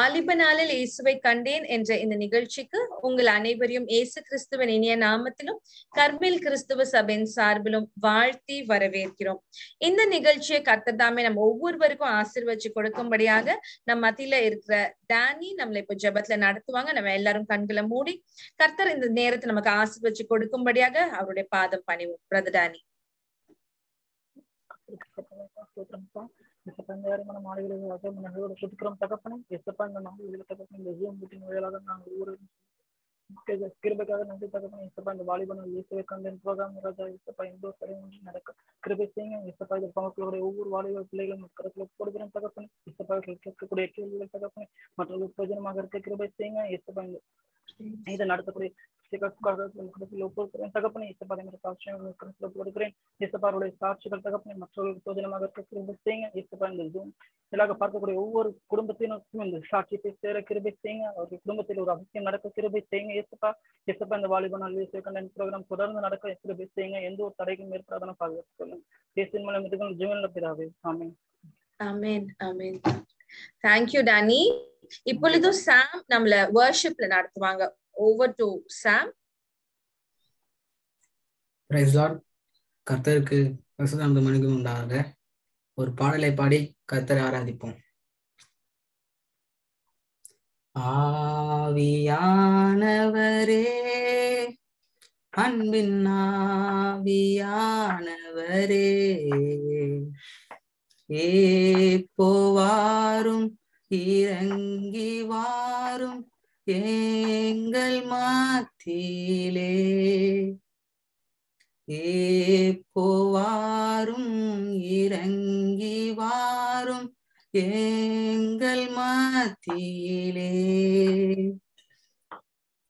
வாலிப நாளில் இயேசுவை கண்டேன் என்ற இந்த நிகழ்ச்சிக்கு உங்கள் அனைவரையும் இயேசு கிறிஸ்துவின் இனிய நாமத்திலும் கர்மில் கிறிஸ்துவ சபையின் சார்பிலும் வாழ்த்தி வரவேற்கிறோம். இந்த நிகழ்ச்சியை கத்ததாமே நம்ம ஒவ்வொருவருக்கும் ஆசிர்வச்சு கொடுக்கும்படியாக நம்ம மத்தியில இருக்கிற டேனி நம்மளை இப்ப ஜபத்துல நடத்துவாங்க. நம்ம எல்லாரும் கண்களை மூடி கர்த்தர் இந்த நேரத்தை நமக்கு ஆசிர்வச்சு கொடுக்கும்படியாக அவருடைய பாதம் பணிவோம். பிரதர் டேனி எசப்பா இந்த நேரம் சுத்துக்கிறோம் தகப்பனே எசப்பா இந்த நாளில் தகப்பனே இந்த ஜீவன் வீட்டின் வழியாக நாங்கள் ஒவ்வொரு கிருபைக்காக நன்றி தகப்பனே. எசப்பா இந்த வாலிபன் இயேசுவை கண்டேன் ப்ரோக்ராம் ராஜா ஒன்று நடக்க. கிருபை செய்யுங்க. எசப்பா இந்த ஒவ்வொரு வாலிப பிள்ளைகளும் கருத்துல கொடுக்கிற தகப்பனே. எசப்பா கேட்கக்கூடிய கேள்விகள் தகப்பனே. மற்றவர்கள் பிரயோஜனமாக இருக்க கிருபை செய்யுங்க. எசப்பா இந்த இதை நடத்தக்கூடிய தகப்பனை சாட்சியம் கொடுக்கிறேன் இசப்பாருடைய சாட்சிகள் தகப்பனை மற்றவர்களுக்கு சோதனமாக இருக்க செய்யுங்க. இசப்பா இந்த ஜூம் பார்க்கக்கூடிய ஒவ்வொரு குடும்பத்தினருக்கும் இந்த சாட்சியத்தை சேர கிருபை செய்யுங்க. அவர்கள் குடும்பத்தில் ஒரு அவசியம் நடக்க கிருபை செய்யுங்க. இசப்பா இசப்பா இந்த வாலிப நாள் கண்டன் ப்ரோக்ராம் தொடர்ந்து நடக்க கிருபை செய்யுங்க. எந்த ஒரு தடைக்கும் ஏற்படாதான பாதுகாப்பு சொல்லுங்க பேசின் மூலம் இதுகள் ஜீவனில் பிதாவே. ஆமேன். ஆமேன் ஆமேன். தேங்க்யூ டானி இப்பொழுதும் சாம் நம்மள வர்ஷிப்ல நடத்துவாங்க. Over to Sam. Praise Lord கர்த்தருக்கு பரிசுத்தாந்த மணிக்கு உண்டாக. ஒரு பாடலை பாடி கர்த்தரை ஆராதிப்போம். ஆவியானவரே அன்பின் ஆவியானவரே ஏ போவாரும் இறங்கி வாரும் எங்கள் மாத்திலே. ஏப்போவாரும் இறங்கி வாரும் எங்கள் மாத்தியிலே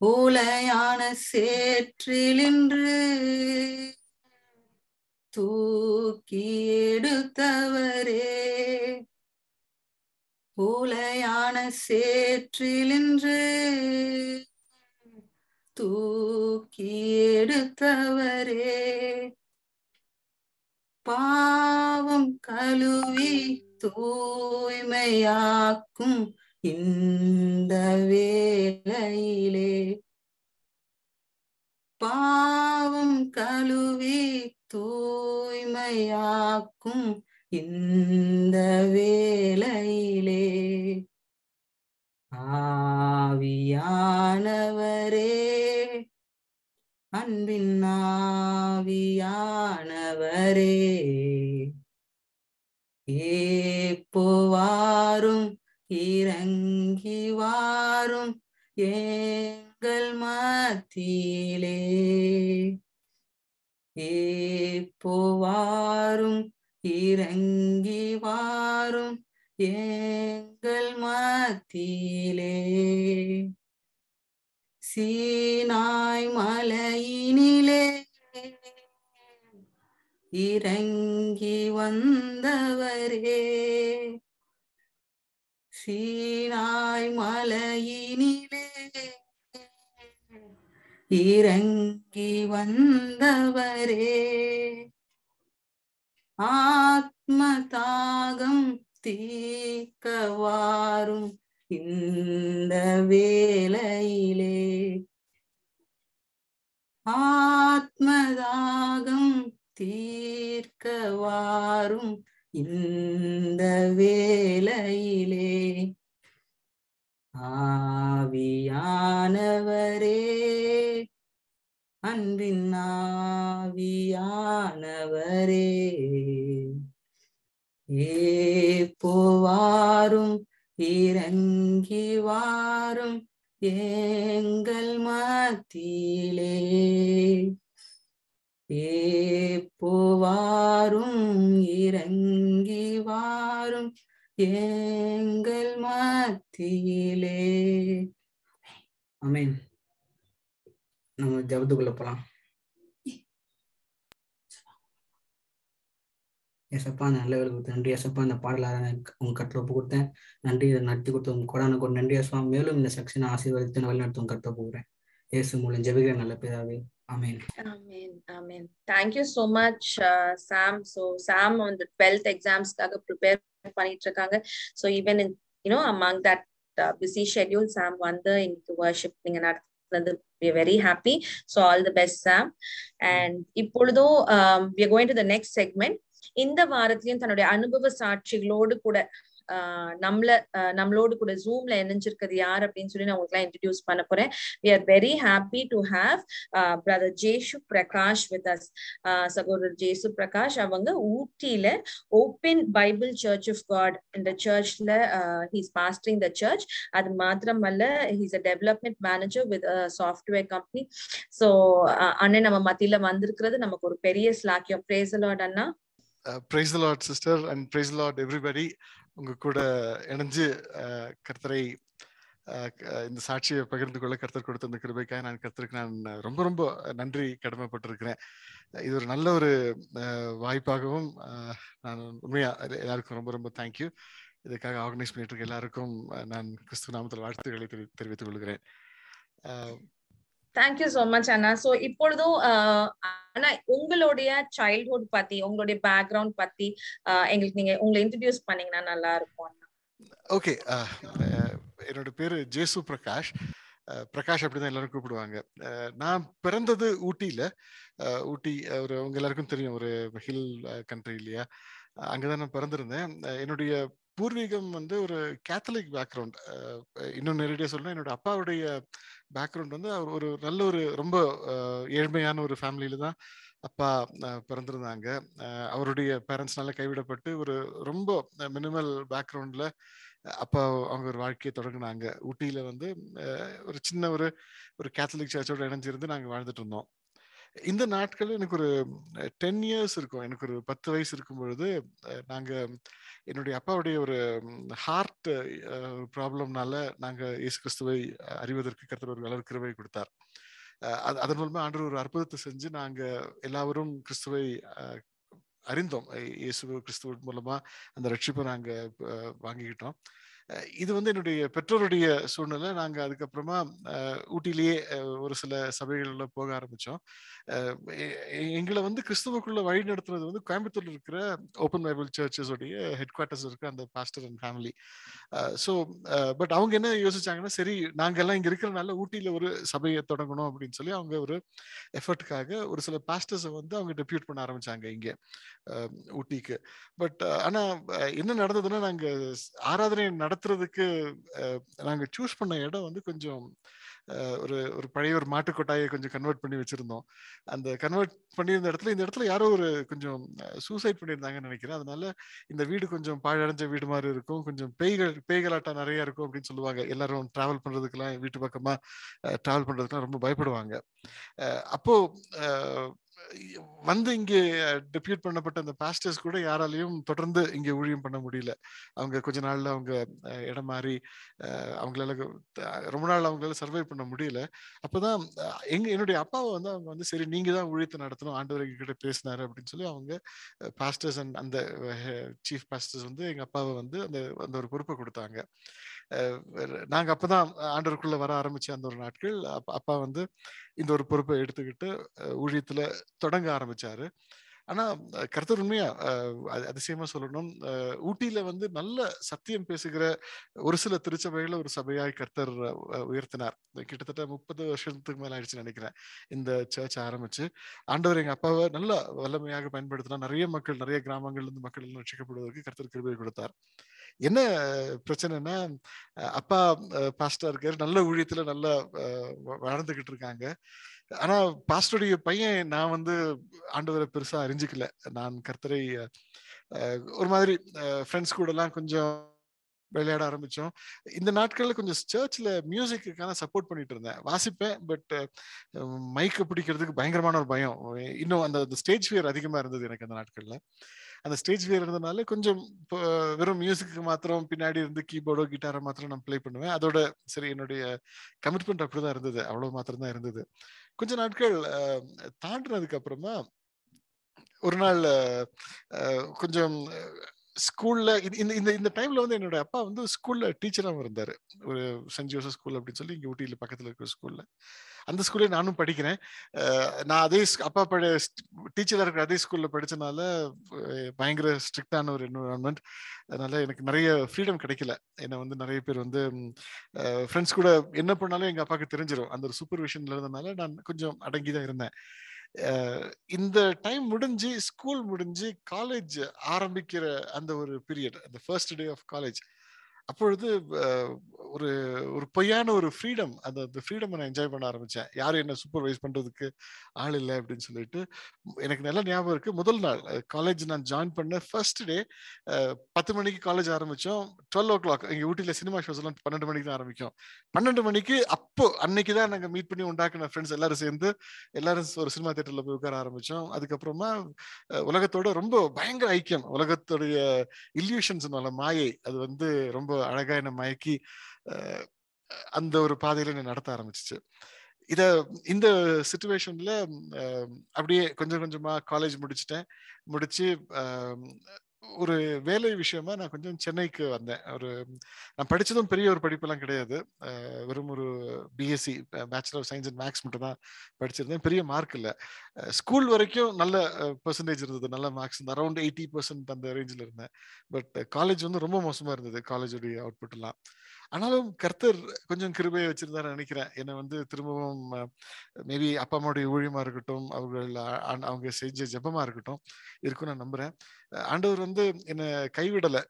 ஊலையான சேற்றிலின்று தூக்கி எடுத்தவரே. ஊலையான சேற்றிலின்று தூக்கி எடுத்தவரே பாவம் கழுவி தூய்மையாக்கும் இந்த வேளையிலே. பாவம் கழுவி தூய்மையாக்கும் இந்த வேளையிலே ஆவியானவரே அன்பின் ஆவியானவரே ஏப்போவாரும் இறங்கி வாரும் எங்கள் மத்தியிலே. ஏப்போவாரும் இறங்கி வாரும் எங்கள் மத்தியிலே. சீனாய் மலையினிலே இறங்கி வந்தவரே. சீனாய் மலையினிலே இறங்கி வந்தவரே. ஆத்மதாகம் தீக்கவாரும் இந்த வேலையிலே ஆத்மதாகம் தீர்க்கவாரும் இந்த வேலையிலே ஆவியானவரே அன்பின் ஆவியானவரே ஏப்போவாரும் இறங்கி வாரும் எங்கள் மத்தியிலே. ஏப்போவாரும் இறங்கி வாரும் எங்கள் மத்தியிலே. அமேன் நம்ம ஜபத்துக்குள்ள போலாம் எசப்பா அந்த நல்ல வேலை நன்றி எசப்பா அந்த பாடலாக உங்க கட்டில் ஒப்பு கொடுத்தேன் நன்றி இதை நடத்தி கொடுத்த உங்க கொடான கூட நன்றி எசப்பா மேலும் இந்த செக்ஷனை ஆசீர்வதித்து வழி உங்க கட்ட போகிறேன் இயேசு மூலம் ஜெபிக்கிற நல்ல பிதாவே ஆமேன் Amen. Amen. Thank you so much, uh, Sam. So Sam on the 12th பண்ணிட்டு இருக்காங்க. So even in, you know, among busy schedule Sam வந்து இன்னைக்கு வர்ஷிப் நீங்க நடத்துனது we are very happy so all the best sam and இப்பொழுதும் um, we are going to the next segment இந்த வாரத்திலையும் தன்னுடைய அனுபவ சாட்சிகளோடு கூட ஆஹ் நம்மள நம்மளோடு கூட ஜூம்ல இணைஞ்சிருக்கிறது யார் அப்படின்னு சொல்லி நான் உங்களுக்கு இன்ட்ரடியூஸ் பண்ண போறேன். We are very happy to have brother Jesu Prakash with us சகோதரர் ஜேசு பிரகாஷ் அவங்க ஊட்டியில open Bible church of God இந்த சர்ச்ல ஹீஸ் பாஸ்டரிங் த சர்ச் அது மாத்திரமல்ல he's a development manager with software company so அண்ணன் நம்ம மத்தியில வந்திருக்கிறது நமக்கு ஒரு பெரிய ஸ்லாக்கியம் பிரேசலாட் அண்ணா. Uh, praise the Lord, sister, and praise the Lord, everybody. உங்க கூட இணைஞ்சு கர்த்தரை இந்த சாட்சியை பகிர்ந்து கொள்ள கர்த்தர் கொடுத்த அந்த கிருபைக்காக நான் கர்த்தருக்கு நான் ரொம்ப ரொம்ப நன்றி கடமைப்பட்டிருக்கிறேன். இது ஒரு நல்ல ஒரு வாய்ப்பாகவும் நான் உண்மையா எல்லாருக்கும் ரொம்ப ரொம்ப தேங்க்யூ இதுக்காக ஆர்கனைஸ் பண்ணிட்டு இருக்க எல்லாருக்கும் நான் கிறிஸ்துவ நாமத்தில் வாழ்த்துக்களை தெரிவித்துக் கொள்கிறேன். தேங்க்யூ சோ மச் அண்ணா சோ இப்பொழுதும் அண்ணா உங்களுடைய சைல்ட்ஹுட் பத்தி உங்களுடைய பேக்ரவுண்ட் பத்தி எங்களுக்கு நீங்க உங்களை இன்ட்ரடியூஸ் பண்ணீங்கன்னா நல்லா இருக்கும் ஓகே என்னோட பேரு ஜேசு பிரகாஷ் பிரகாஷ் அப்படிதான் எல்லாரும் கூப்பிடுவாங்க நான் பிறந்தது ஊட்டியில ஊட்டி ஒரு உங்க எல்லாருக்கும் தெரியும் ஒரு ஹில் கண்ட்ரி இல்லையா அங்கதான் நான் பிறந்திருந்தேன். Uh, என்னுடைய பூர்வீகம் வந்து ஒரு கேத்தலிக் பேக்ரவுண்ட் uh, இன்னும் நேரடியாக சொல்லணும் என்னோட அப்பாவுடைய பேக்ரவுண்ட் வந்து அவர் ஒரு நல்ல ஒரு ரொம்ப ஏழ்மையான ஒரு ஃபேமிலியில தான் அப்பா பிறந்திருந்தாங்க. அவருடைய பேரண்ட்ஸ்னால கைவிடப்பட்டு ஒரு ரொம்ப மினிமல் பேக்ரவுண்டில் அப்பா அவங்க ஒரு வாழ்க்கையை தொடங்கினாங்க. ஊட்டியில் வந்து ஒரு சின்ன ஒரு ஒரு கேத்தலிக் சர்ச்சோட இணைஞ்சிருந்து நாங்கள் வாழ்ந்துட்டு இருந்தோம். இந்த நாட்கள் எனக்கு ஒரு டென் இயர்ஸ் இருக்கும். எனக்கு ஒரு பத்து வயசு இருக்கும் பொழுது நாங்க என்னுடைய அப்பாவுடைய ஒரு ஹார்ட் ப்ராப்ளம்னால நாங்க இயேசு கிறிஸ்துவை அறிவதற்கு கருத்து ஒரு வளர் கிருவை கொடுத்தார். அதன் மூலமா ஆண்டு ஒரு அற்புதத்தை செஞ்சு நாங்க எல்லாரும் கிறிஸ்துவை அறிந்தோம். இயேசு கிறிஸ்துவ மூலமா அந்த ரட்சிப்பை நாங்க வாங்கிக்கிட்டோம். இது வந்து என்னுடைய பெற்றோருடைய சூழ்நிலை. நாங்க அதுக்கப்புறமா ஊட்டிலேயே ஒரு சில சபைகளில் போக ஆரம்பிச்சோம். எங்களை வந்து கிறிஸ்துவுக்குள்ள வழி நடத்துறது வந்து கோயம்புத்தூர்ல இருக்கிற ஓப்பன் பைபிள் சர்ச்சஸோடைய ஹெட் குவார்ட்டர்ஸ் இருக்கிற அந்த pastor and family so but அவங்க என்ன யோசிச்சாங்கன்னா சரி நாங்கெல்லாம் இங்க இருக்கிறனால ஊட்டியில ஒரு சபையை தொடங்கணும் அப்படின்னு சொல்லி அவங்க ஒரு எஃபர்ட்டுக்காக ஒரு சில பாஸ்டர்ஸை வந்து அவங்க டெபியூட் பண்ண ஆரம்பிச்சாங்க இங்க ஊட்டிக்கு. பட் ஆனா என்ன நடந்ததுன்னா நாங்க ஆராதனை நடத்துறதுக்கு நாங்க சூஸ் பண்ண இடம் வந்து கொஞ்சம் ஒரு ஒரு பழைய ஒரு மாட்டு கொட்டாயை கொஞ்சம் கன்வெர்ட் பண்ணி வச்சிருந்தோம். அந்த கன்வெர்ட் பண்ணியிருந்த இடத்துல இந்த இடத்துல யாரோ ஒரு கொஞ்சம் சூசைட் பண்ணியிருந்தாங்கன்னு நினைக்கிறேன். அதனால இந்த வீடு கொஞ்சம் பாழடைஞ்ச வீடு மாதிரி இருக்கும். கொஞ்சம் பேய்கள் பேய்களாட்டம் நிறைய இருக்கும் அப்படின்னு சொல்லுவாங்க. எல்லாரும் டிராவல் பண்றதுக்கெல்லாம் வீட்டு பக்கமா டிராவல் பண்றதுக்கெல்லாம் ரொம்ப பயப்படுவாங்க. அப்போ வந்து இங்கே டெபியூட் பண்ணப்பட்ட அந்த பாஸ்டர்ஸ் கூட யாராலையும் தொடர்ந்து இங்கே ஊழியம் பண்ண முடியல. அவங்க கொஞ்ச நாள்ல அவங்க இடம் மாறி அவங்களால ரொம்ப நாள் அவங்களால சர்வை பண்ண முடியல. அப்பதான் எங்க என்னுடைய அப்பாவை வந்து அவங்க வந்து சரி நீங்க தான் ஊழியத்தை நடத்தணும் ஆண்டவர் கிட்ட பேசினாரு அப்படின்னு சொல்லி அவங்க பாஸ்டர்ஸ் அண்ட் அந்த சீஃப் பாஸ்டர்ஸ் வந்து எங்க அப்பாவை வந்து அந்த அந்த ஒரு பொறுப்பை கொடுத்தாங்க. நாங்க அப்பதான் ஆண்டவருக்குள்ள வர ஆரம்பித்த அந்த ஒரு நாட்கள் அப்பா வந்து இந்த ஒரு பொறுப்பை எடுத்துக்கிட்டு ஊழியத்துல தொடங்க ஆரம்பிச்சாரு. ஆனா கருத்தர் உண்மையா அதிசயமா சொல்லணும். ஊட்டியில வந்து நல்ல சத்தியம் பேசுகிற ஒரு சில திருச்சபைகளை ஒரு சபையாய் கர்த்தர் உயர்த்தினார். கிட்டத்தட்ட முப்பது வருஷத்துக்கு மேல ஆயிடுச்சுன்னு நினைக்கிறேன் இந்த சர்ச் ஆரம்பிச்சு. ஆண்டவர் எங்க அப்பாவை நல்ல வல்லமையாக பயன்படுத்தினா நிறைய மக்கள் நிறைய கிராமங்கள்ல இருந்து மக்கள் எல்லாம் ரட்சிக்கப்படுவதற்கு கர்த்தர் கிருபை கொடுத்தார். என்ன பிரச்சனைனா அப்பா பாஸ்டா இருக்காரு நல்ல ஊழியத்துல நல்லா வளர்ந்துகிட்டு இருக்காங்க. ஆனா பாஸ்டருடைய பையன் நான் வந்து ஆண்டவரை பெருசா அறிஞ்சுக்கல. நான் கர்த்தரை ஒரு மாதிரி ஃப்ரெண்ட்ஸ் கூட எல்லாம் கொஞ்சம் விளையாட ஆரம்பித்தோம் இந்த நாட்களில் கொஞ்சம் சர்ச்சில் மியூசிக்குக்கான சப்போர்ட் பண்ணிட்டு இருந்தேன். வாசிப்பேன் பட் மைக்கை பிடிக்கிறதுக்கு பயங்கரமான ஒரு பயம். இன்னும் அந்த ஸ்டேஜ் ஃபியர் அதிகமாக இருந்தது எனக்கு அந்த நாட்களில். அந்த ஸ்டேஜ் ஃபியர் இருந்ததுனால கொஞ்சம் வெறும் மியூசிக்கு மாத்திரம் பின்னாடி இருந்து கீபோர்டோ கிட்டாரை மாத்திரம் நான் ப்ளே பண்ணுவேன். அதோட சரி என்னுடைய கமிட்மெண்ட் அப்படிதான் இருந்தது. அவ்வளவு மாத்திரம் தான் இருந்தது. கொஞ்ச நாட்கள் தாண்டினதுக்கு அப்புறமா ஒரு நாள் கொஞ்சம் ஸ்கூல்ல இந்த இந்த இந்த டைம்ல வந்து என்னோட அப்பா வந்து ஸ்கூல்ல டீச்சராகவும் இருந்தாரு. ஒரு சென்ட் ஜோசப் ஸ்கூல் அப்படின்னு சொல்லி இங்க ஊட்டியில பக்கத்துல இருக்கிற ஸ்கூல்ல அந்த ஸ்கூல்ல நானும் படிக்கிறேன். நான் அதே அப்பா படி டீச்சராக இருக்கிற அதே ஸ்கூல்ல படிச்சனால பயங்கர ஸ்ட்ரிக்டான ஒரு என்வரான்மெண்ட் அதனால எனக்கு நிறைய ஃப்ரீடம் கிடைக்கல. ஏன்னா வந்து நிறைய பேர் வந்து ஃப்ரெண்ட்ஸ் கூட என்ன பண்ணாலும் எங்க அப்பாவுக்கு தெரிஞ்சிடும் அந்த ஒரு சூப்பர்விஷன்ல இருந்தனால நான் கொஞ்சம் அடங்கி தான் இருந்தேன். இந்த டைம் முடிஞ்சு ஸ்கூல் முடிஞ்சு காலேஜ் ஆரம்பிக்கிற அந்த ஒரு பீரியட் அந்த ஃபர்ஸ்ட் டே ஆஃப் காலேஜ் அப்பொழுது ஒரு ஒரு பொய்யான ஒரு ஃப்ரீடம் அந்த அந்த ஃப்ரீடம் நான் என்ஜாய் பண்ண ஆரம்பித்தேன் யாரும் என்ன சூப்பர்வைஸ் பண்ணுறதுக்கு ஆள் இல்லை அப்படின்னு சொல்லிட்டு எனக்கு நல்ல ஞாபகம் இருக்குது முதல் நாள் காலேஜ் நான் ஜாயின் பண்ண ஃபர்ஸ்ட் டே பத்து மணிக்கு காலேஜ் ஆரம்பித்தோம் டுவெல் ஓ கிளாக் எங்கள் ஊட்டியில் சினிமா ஷோஸ் எல்லாம் பன்னெண்டு மணிக்கு தான் ஆரம்பிக்கும். பன்னெண்டு மணிக்கு அப்போ அன்னைக்கு தான் நாங்கள் மீட் பண்ணி உண்டாக்குன ஃப்ரெண்ட்ஸ் எல்லாரும் சேர்ந்து எல்லாரும் ஒரு சினிமா தேட்டரில் போய் உட்கார ஆரம்பித்தோம் அதுக்கப்புறமா உலகத்தோட ரொம்ப பயங்கர ஐக்கியம். உலகத்துடைய இல்யூஷன்ஸ்னால மாயை அது வந்து ரொம்ப அழகா என்ன மயக்கி அந்த ஒரு பாதையில என்ன நடத்த ஆரம்பிச்சிச்சு. இத இந்த சுச்சுவேஷன்ல அப்படியே கொஞ்சம் கொஞ்சமா காலேஜ் முடிச்சுட்டேன். முடிச்சு ஒரு வேலை விஷயமா நான் கொஞ்சம் சென்னைக்கு வந்தேன். ஒரு நான் படிச்சதும் பெரிய ஒரு படிப்பெல்லாம் கிடையாது. வெறும் ஒரு BSc bachelor of science and maths மட்டும் தான் படிச்சிருந்தேன். பெரிய மார்க் இல்லை. ஸ்கூல் வரைக்கும் நல்ல பெர்சன்டேஜ் இருந்தது. நல்ல மார்க்ஸ் அரௌண்ட் எயிட்டி பர்சன்ட் அந்த ரேஞ்சில் இருந்தேன். பட் காலேஜ் வந்து ரொம்ப மோசமா இருந்தது. காலேஜோடைய அவுட்புட் எல்லாம். ஆனாலும் கர்த்தர் கொஞ்சம் கிருபையை வச்சிருந்தாரு நினைக்கிறேன். என்னை வந்து திரும்பவும் மேபி அப்பா அம்மாவுடைய ஊழியமா இருக்கட்டும் அவர்கள் அவங்க செஞ்ச ஜபமா இருக்கட்டும் இருக்கும் நான் நம்புறேன். ஆண்டவர் வந்து என்னை கைவிடலை.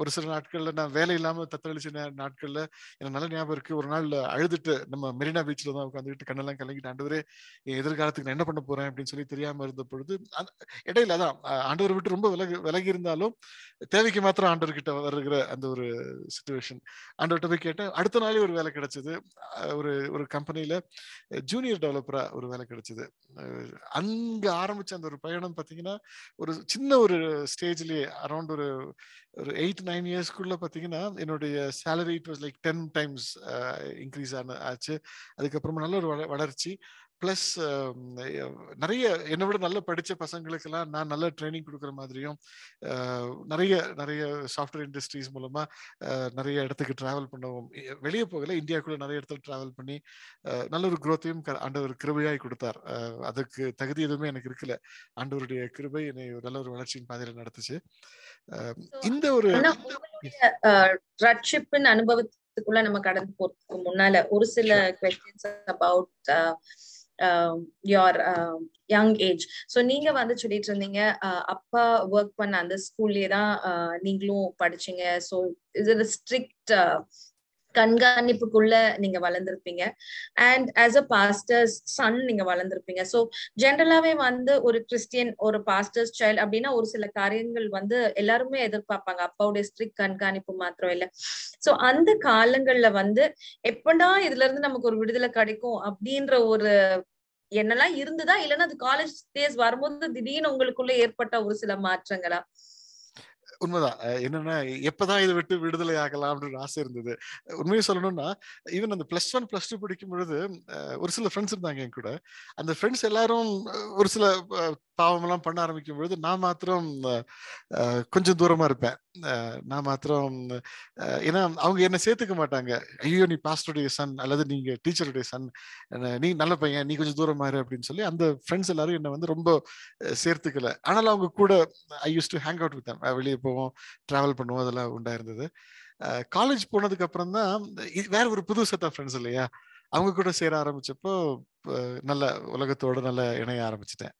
ஒரு சில நாட்கள்ல நான் வேலை இல்லாம தத்தளிச்ச நாட்கள்ல எனக்கு நல்ல ஞாபகம் இருக்கு. ஒரு நாள் அழுதுட்டு நம்ம மெரினா பீச்ல தான் உட்காந்துக்கிட்டு கண்ணெல்லாம் கலங்கிட்டு ஆண்டவரே என் எதிர்காலத்துக்கு நான் என்ன பண்ண போறேன்? அப்படின்னு சொல்லி தெரியாம இருந்த பொழுது இடையில தான் ஆண்டவர் விட்டு ரொம்ப விலகி விலகி இருந்தாலும் தேவைக்கு மாத்திரம் ஆண்டவர்கிட்ட வருகிற அந்த ஒரு சுச்சுவேஷன் ஆண்டவர்கிட்ட போய் கேட்டேன் அடுத்த நாளே ஒரு வேலை கிடைச்சது. ஒரு ஒரு கம்பெனியில ஜூனியர் டெவலப்பரா ஒரு வேலை கிடைச்சது. அங்க ஆரம்பிச்ச அந்த ஒரு பயணம் பாத்தீங்கன்னா ஒரு சின்ன ஒரு ஸ்டேஜ்லயே அரௌண்ட் ஒரு ஒரு எயிட் நைன் இயர்ஸ்க்குள்ள பாத்தீங்கன்னா என்னுடைய salary it was like ten times increase ஆன ஆச்சு. அதுக்கப்புறமா நல்ல ஒரு வளர்ச்சி. பிளஸ் நிறைய என்னை விட நல்ல படிச்ச பசங்களுக்கெல்லாம் நான் நல்ல ட்ரைனிங் கொடுக்குற மாதிரியும் நிறைய நிறைய சாஃப்ட்வேர் இண்டஸ்ட்ரீஸ் மூலமா நிறைய இடத்துக்கு டிராவல் பண்ணவும் வெளியே போகல இந்தியாவுக்குள்ள நிறைய இடத்துல டிராவல் பண்ணி நல்ல ஒரு குரோத்தையும் ஆண்டவர் கிருபையாய் கொடுத்தார். அதுக்கு தகுதி எதுவுமே எனக்கு இருக்கல. ஆண்டவருடைய கிருபை என்னை நல்ல ஒரு வளர்ச்சியின் பாதையில நடத்துச்சு. இந்த ஒரு அனுபவத்துக்குள்ள நம்ம கடந்து போறதுக்கு முன்னால ஒரு சில questions about your young age so நீங்க வந்து சொல்லிட்டு இருந்தீங்க அப்பா ஒர்க் பண்ண அந்த ஸ்கூல்லே தான் நீங்களும் படிச்சீங்க. ஸோ இது ஸ்ட்ரிக்ட் கண்காணிப்புக்குள்ள நீங்க வளர்ந்துருப்பீங்க. And as a pastor's son நீங்க வளர்ந்துருப்பீங்க. ஸோ ஜென்ரலாவே வந்து ஒரு கிறிஸ்டியன் ஒரு பாஸ்டர்ஸ் சைல்டு அப்படின்னா ஒரு சில காரியங்கள் வந்து எல்லாருமே எதிர்பார்ப்பாங்க. அப்பாவுடைய ஸ்ட்ரிக் கண்காணிப்பு மாத்திரம் இல்ல. சோ அந்த காலங்கள்ல வந்து எப்படா இதுல இருந்து நமக்கு ஒரு விடுதலை கிடைக்கும் அப்படின்ற ஒரு என்னெல்லாம் இருந்துதா? இல்லைன்னா அது காலேஜ் டேஸ் வரும்போது திடீர்னு உங்களுக்குள்ள ஏற்பட்ட ஒரு சில மாற்றங்களா? உண்மைதான். என்னன்னா எப்பதான் இதை விட்டு விடுதலை ஆகலாம் அப்படின்னு ஆசை இருந்தது. உண்மையை சொல்லணும்னா ஈவன் அந்த பிளஸ் ஒன் பிளஸ் டூ படிக்கும் பொழுது ஒரு சில ஃப்ரெண்ட்ஸ் இருந்தாங்க என் கூட. அந்த ஃப்ரெண்ட்ஸ் எல்லாரும் ஒரு சில பாவம் எல்லாம் பண்ண ஆரம்பிக்கும் பொழுது நான் மாத்திரம் கொஞ்சம் தூரமா இருப்பேன். நான் மாத்திரம் ஏன்னா அவங்க என்ன சேர்த்துக்க மாட்டாங்க. ஐயோ நீ பாஸ்டருடைய சன் அல்லது நீங்க டீச்சருடைய சன் நீ நல்ல பையன் நீ கொஞ்சம் தூரமா இரு அப்படின்னு சொல்லி அந்த ஃப்ரெண்ட்ஸ் எல்லாரும் என்ன வந்து ரொம்ப சேர்த்துக்கல. ஆனாலும் அவங்க கூட I use to hang out with வெளியே போவோம் டிராவல் பண்ணுவோம் அதெல்லாம் உண்டா இருந்தது காலேஜ் போனதுக்கு அப்புறம் தான் வேற ஒரு புது செட் ஆஃப் ஃப்ரெண்ட்ஸ் இல்லையா? அவங்க கூட சேர ஆரம்பிச்சப்போ நல்ல உலகத்தோட நல்ல இணைய ஆரம்பிச்சிட்டேன்.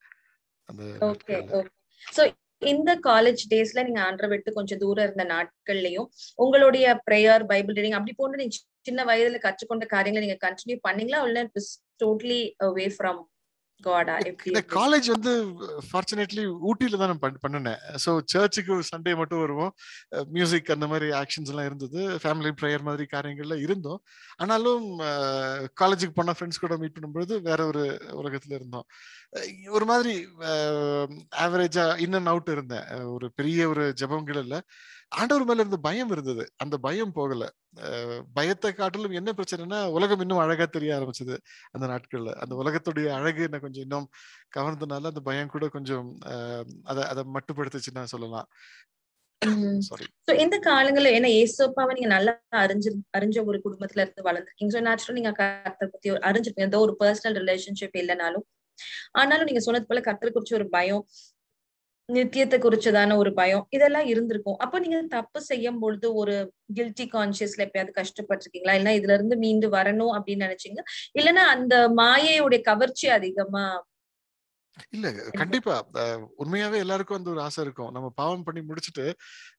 அந்த ஓகே ஓகே. சோ இந்த காலேஜ் டேஸ்ல நீங்க ஆண்டரை விட்டு கொஞ்சம் தூரம் இருந்த நாட்கள்லயும் உங்களுடைய ப்ரேயர் பைபிள் ரீடிங் அப்படி போன்று நீங்க சின்ன வயதுல கற்றுக்கொண்ட காரியங்களை நீங்க கண்டினியூ பண்ணீங்களா? இல்ல totally away from God college வந்து ஃபார்ச்சுனேட்லி ஊட்டியில தான் நான் பண்ணினேன். ஸோ சர்ச்சுக்கு சண்டே மட்டும் வருவோம். மியூசிக் அந்த மாதிரி ஆக்ஷன்ஸ் எல்லாம் இருந்தது. ஃபேமிலி ப்ரேயர் மாதிரி காரியங்கள்ல இருந்தோம். ஆனாலும் காலேஜுக்கு போன ஃப்ரெண்ட்ஸ் கூட மீட் பண்ணும்பொழுது வேற ஒரு உலகத்துல இருந்தோம். ஒரு மாதிரி ஆவரேஜா இன் அண்ட் அவுட் இருந்தேன். ஒரு பெரிய ஒரு ஜபங்கள் இல்லை ஆண்டவர் மேல இருந்த பயம் இருந்தது. அந்த பயம் போகல. பயத்தை காட்டிலும் என்ன பிரச்சனைனா உலகம் இன்னும் அழகா தெரிய ஆரம்பிச்சது அந்த நாட்கள்ல. அந்த உலகத்துடைய அழகு என்ன கொஞ்சம் இன்னும் கவர்ந்தனால அந்த பயம் கூட கொஞ்சம் அதை அதை மட்டுப்படுத்துச்சுன்னு சொல்லலாம். இந்த காலங்கள்ல ஏன்னா ஏசப்பாவை நீங்க நல்லா அறிஞ்சு அறிஞ்ச ஒரு குடும்பத்துல இருந்து வளர்ந்துருக்கீங்க. சோ நேச்சுரல் நீங்க கர்த்தர் பத்தி ஒரு அறிஞ்சிருப்பீங்க. ஏதோ ஒரு பர்சனல் ரிலேஷன்ஷிப் இல்லைனாலும். ஆனாலும் நீங்க சொன்னது போல கர்த்தர் குறிச்சு ஒரு பயம் நித்தியத்தை குறிச்சதான ஒரு பயம். இதெல்லாம் இருந்திருக்கும். அப்ப நீங்க தப்பு செய்யும் பொழுது ஒரு கில்ட்டி கான்சியஸ்ல எப்பயாவது கஷ்டப்பட்டிருக்கீங்களா? இல்லைன்னா இதுல இருந்து மீண்டு வரணும் அப்படின்னு நினைச்சீங்க? இல்லைன்னா அந்த மாயையுடைய கவர்ச்சி அதிகமா இல்ல கண்டிப்பா. உண்மையாவே எல்லாருக்கும் அந்த ஒரு ஆசை இருக்கும். நம்ம பாவம் பண்ணி முடிச்சுட்டு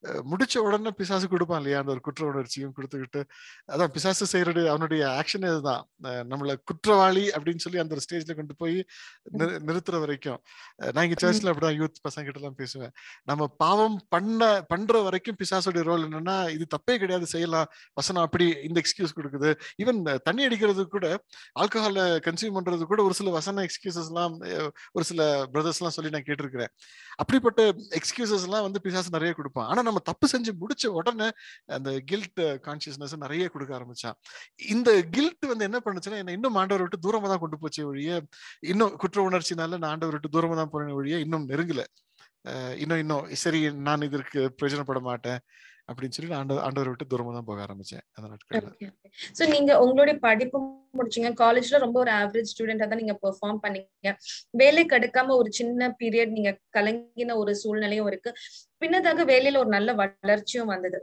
முடிச்ச உடனே பிசாசு கொடுப்பான் இல்லையா? அந்த ஒரு குற்ற உணர்ச்சியும் கொடுத்துக்கிட்டு. அதான் பிசாசு செய்யறது அவனுடைய ஆக்ஷன் இதுதான். நம்மள குற்றவாளி அப்படின்னு சொல்லி அந்த ஒரு ஸ்டேஜ்ல கொண்டு போய் நிறு- நிறுத்துற வரைக்கும். நான் இங்க சர்ச்ல அப்படிதான் யூத் பசங்க கிட்ட எல்லாம் பேசுவேன். நம்ம பாவம் பண்ண பண்ற வரைக்கும் பிசாசுடைய ரோல் என்னன்னா இது தப்பே கிடையாது செய்யலாம். வசனம் அப்படி இந்த எக்ஸ்கியூஸ் கொடுக்குது. ஈவன் தண்ணி அடிக்கிறது கூட ஆல்கஹால கன்சியூம் பண்றது கூட ஒரு சில வசன எக்ஸ்கியூசஸ் எல்லாம் ஒரு சில பிரதர்ஸ்லாம் சொல்லி நான் கேட்டிருக்கிறேன். அப்படிப்பட்ட எக்ஸ்கியூசஸ் எல்லாம் வந்து பிசாசு நிறைய கொடுப்பான். ஆனா நம்ம தப்பு செஞ்சு முடிச்ச உடனே அந்த கில்ட் கான்சியஸ்னஸ் நிறைய கொடுக்க ஆரம்பிச்சான். இந்த கில்ட் வந்து என்ன பண்ணுச்சுன்னா என்ன இன்னும் ஆண்டவர் விட்டு தூரமா தான் கொண்டு போச்சு ஒழிய இன்னும் குற்ற உணர்ச்சினால நான் ஆண்டவர் விட்டு தூரமா தான் போறேன் ஒழிய இன்னும் நெருங்கல. இன்னும் இன்னும் சரி நான் இதற்கு பிரயோஜனப்பட மாட்டேன். அப்படின்னு சொல்லி நான் ஆண்டவர் ஆண்டவர் விட்டு தூரமா தான் போக ஆரம்பிச்சேன் அந்த நாட்கள்ல. சோ நீங்க உங்களுடைய படிப்பு முடிச்சீங்க. காலேஜ்ல ரொம்ப ஒரு ஆவரேஜ் ஸ்டூடெண்டா தான் நீங்க பெர்ஃபார்ம் பண்ணீங்க. வேலை கிடைக்காம ஒரு சின்ன பீரியட் நீங்க கலங்கின ஒரு சூழ்நிலையும் இருக்கு. பின்னதாக வேலையில ஒரு நல்ல வளர்ச்சியும் வந்தது.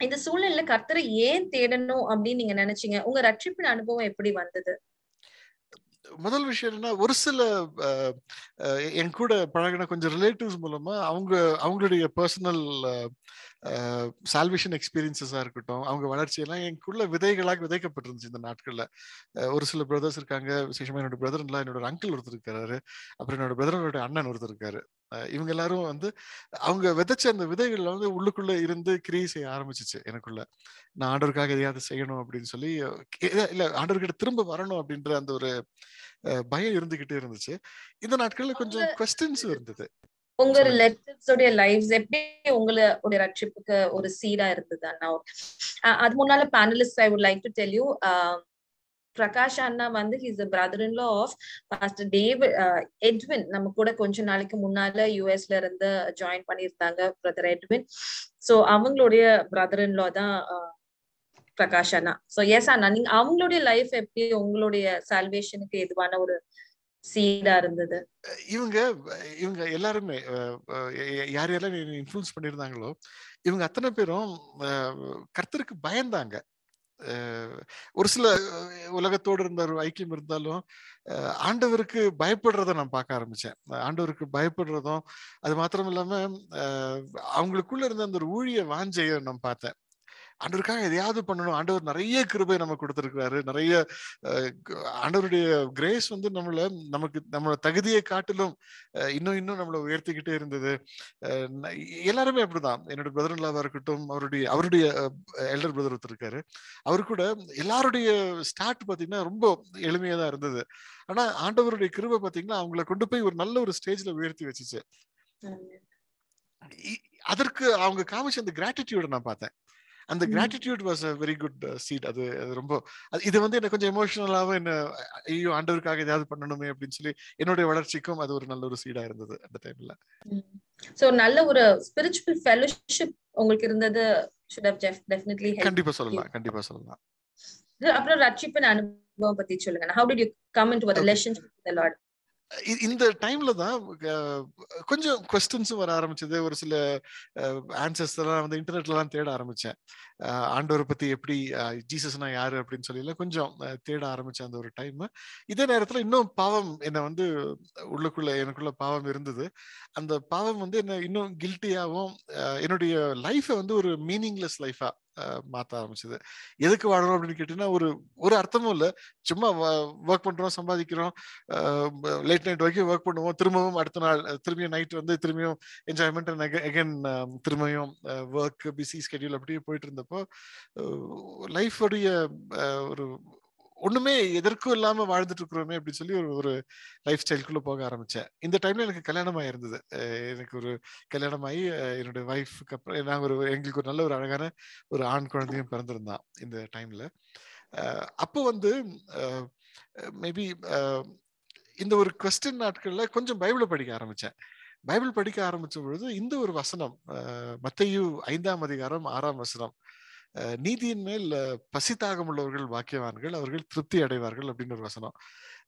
இந்த சூழ்நிலையில கர்த்தரை ஏன் தேடணும் அப்படின்னு நீங்க நினைச்சீங்க? உங்க ரட்சிப்பின் அனுபவம் எப்படி வந்தது? முதல் விஷயம் என்னன்னா ஒரு சில என் கூட பழகின கொஞ்சம் ரிலேட்டிவ்ஸ் மூலமா அவங்க அவங்களுடைய பர்சனல் சால்வேஷன் எக்ஸ்பீரியன்சஸா இருக்கட்டும் அவங்க வளர்ச்சியெல்லாம் எனக்குள்ள விதைகளாக விதைக்கப்பட்டிருந்துச்சு இந்த நாட்கள்ல. ஒரு சில பிரதர்ஸ் இருக்காங்க விசேஷமா என்னோட பிரதர் என்னோட அங்கிள் ஒருத்தர் இருக்காரு அப்புறம் என்னோட பிரதரோட அண்ணன் ஒருத்தர் இருக்காரு. இவங்க எல்லாரும் வந்து அவங்க விதைச்ச அந்த விதைகள் வந்து உள்ளுக்குள்ள இருந்து கிரியை செய்ய ஆரம்பிச்சிச்சு எனக்குள்ள. நான் ஆண்டவருக்காக எதையாவது செய்யணும் அப்படின்னு சொல்லி இல்ல- ஆண்டவர்கிட்ட திரும்ப வரணும் அப்படின்ற அந்த ஒரு பயம் இருந்துகிட்டே இருந்துச்சு. இந்த நாட்கள்ல கொஞ்சம் கொஸ்டின்ஸ் இருந்தது. உங்க சொல்லுங்க. ரிலேட்டிவ்ஸ் உடைய லைஃப்ஸ் எப்படி உங்களுடைய ரட்சிப்புக்கு ஒரு சீடா இருந்தது அண்ணா? அது முன்னால panelist I would like to tell you Prakash அண்ணா வந்து his brother in law of pastor Dave Edwin நம்ம கூட கொஞ்ச நாளைக்கு முன்னால யூஎஸ்ல இருந்து ஜாயின் பண்ணியிருந்தாங்க பிரதர் எட்வின் சோ அவங்களுடைய பிரதர் இன் லா தான் பிரகாஷ் அண்ணா. சோ எஸ் அண்ணா நீங்க அவங்களுடைய லைஃப் எப்படி உங்களுடைய சால்வேஷனுக்கு எதுவான ஒரு சீடா இருந்தது. இவங்க இவங்க எல்லாருமே யார் யாரெல்லாம் இன்ஃப்ளூன்ஸ் பண்ணியிருந்தாங்களோ இவங்க அத்தனை பேரும் கர்த்தருக்கு பயந்தாங்க. ஒரு சில உலகத்தோடு இருந்த ஒரு ஐக்கியம் இருந்தாலும் ஆண்டவருக்கு பயப்படுறத நான் பார்க்க ஆரம்பிச்சேன். ஆண்டவருக்கு பயப்படுறதும் அது மாத்திரம் இல்லாம அவங்களுக்குள்ள இருந்த அந்த ஒரு ஊழிய வாஞ்சையை நான் பார்த்தேன். ஆண்டவருக்காக எதையாவது பண்ணணும். ஆண்டவர் நிறைய கிருபை நம்ம கொடுத்திருக்கிறாரு. நிறைய ஆண்டவருடைய கிரேஸ் வந்து நம்மள நமக்கு நம்மளோட தகுதியை காட்டிலும் இன்னும் இன்னும் நம்மளை உயர்த்திக்கிட்டே இருந்தது. எல்லாருமே அப்படிதான். என்னோட பிரதர் இருக்கட்டும் அவருடைய அவருடைய எல்டர் பிரதர் ஒருத்தர் இருக்காரு. அவரு கூட எல்லாருடைய ஸ்டார்ட் பாத்தீங்கன்னா ரொம்ப எளிமையா தான் இருந்தது. ஆனா ஆண்டவருடைய கிருபை பாத்தீங்கன்னா அவங்கள கொண்டு போய் ஒரு நல்ல ஒரு ஸ்டேஜ்ல உயர்த்தி வச்சுச்சு. அதற்கு அவங்க காமிச்ச அந்த கிராட்டிடியூட நான் பார்த்தேன். அந்த. Gratitude was a very good seat அது ரொம்ப இது வந்து என்ன கொஞ்சம் எமோஷனலாவும் என்ன ஐயோ ஆண்டவருக்காக ஏதாவது பண்ணணுமே அப்படின்னு சொல்லி என்னுடைய வளர்ச்சிக்கும் அது ஒரு நல்ல ஒரு சீடா இருந்தது அந்த டைம்ல சோ நல்ல ஒரு ஸ்பிரிச்சுவல் ஃபெலோஷிப் உங்களுக்கு இருந்தது def- definitely helped கண்டிப்பா சொல்லலாம் கண்டிப்பா சொல்லலாம். அப்புறம் ரட்சிப்பின் அனுபவம் பத்தி சொல்லுங்க how did you come into a Okay. relationship with the lord இ- இந்த டைம்ல தான் கொஞ்சம் கொஸ்டின்ஸும் வர ஆரம்பிச்சது. ஒரு சில ஆன்சர்ஸ் எல்லாம் வந்து இன்டர்நெட்லாம் தேட ஆரம்பிச்சேன். ஆண்டவரை பத்தி எப்படி ஜீசஸ்னா யாரு அப்படின்னு சொல்லி கொஞ்சம் தேட ஆரம்பிச்சேன் அந்த ஒரு டைம் இதே நேரத்துல இன்னும் பாவம் என்னை வந்து உள்ளுக்குள்ள எனக்குள்ள பாவம் இருந்தது. அந்த பாவம் வந்து என்ன இன்னும் கில்ட்டியாகவும் என்னுடைய லைஃபை வந்து ஒரு மீனிங்லெஸ் லைஃபா மாத்த ஆரம்பிச்சது. எதுக்கு வாழணும் அப்படின்னு கேட்டீங்கன்னா ஒரு ஒரு அர்த்தமும் இல்லை. சும்மா ஒர்க் பண்றோம் சம்பாதிக்கிறோம் லேட் நைட் வரைக்கும் ஒர்க் பண்ணுவோம் திரும்பவும் அடுத்த நாள் திரும்பியும் நைட் வந்து திரும்பியும் என்ஜாய்மெண்ட் அகைன் திரும்பியும் ஒர்க் பிஸி ஸ்கெடியூல் அப்படியே போயிட்டு இருந்தப்போ லைஃபுடைய ஒரு ஒண்ணுமே எதற்கும் இல்லாம வாழ்ந்துட்டு இருக்கிறோமே அப்படின்னு சொல்லி ஒரு ஒரு லைஃப் ஸ்டைல்குள்ள போக ஆரம்பிச்சேன். இந்த டைம்ல எனக்கு கல்யாணம் ஆயிருந்தது எனக்கு ஒரு கல்யாணம் ஆகி என்னுடைய ஒய்ஃபுக்கு அப்புறம் நான் ஒரு எங்களுக்கு ஒரு நல்ல ஒரு அழகான ஒரு ஆண் குழந்தையும் பிறந்திருந்தான் இந்த டைம்ல அப்போ வந்து மேபி இந்த ஒரு கொஸ்டின் நாட்கள்ல கொஞ்சம் பைபிளை படிக்க ஆரம்பிச்சேன். பைபிள் படிக்க ஆரம்பிச்ச பொழுது இந்த ஒரு வசனம் மத்தையு ஐந்தாம் அதிகாரம் ஆறாம் வசனம் நீதியின் மேல் பசி தாகம் உள்ளவர்கள் பாக்கியவான்கள் அவர்கள் திருப்தி அடைவார்கள் அப்படின்னு ஒரு வசனம்.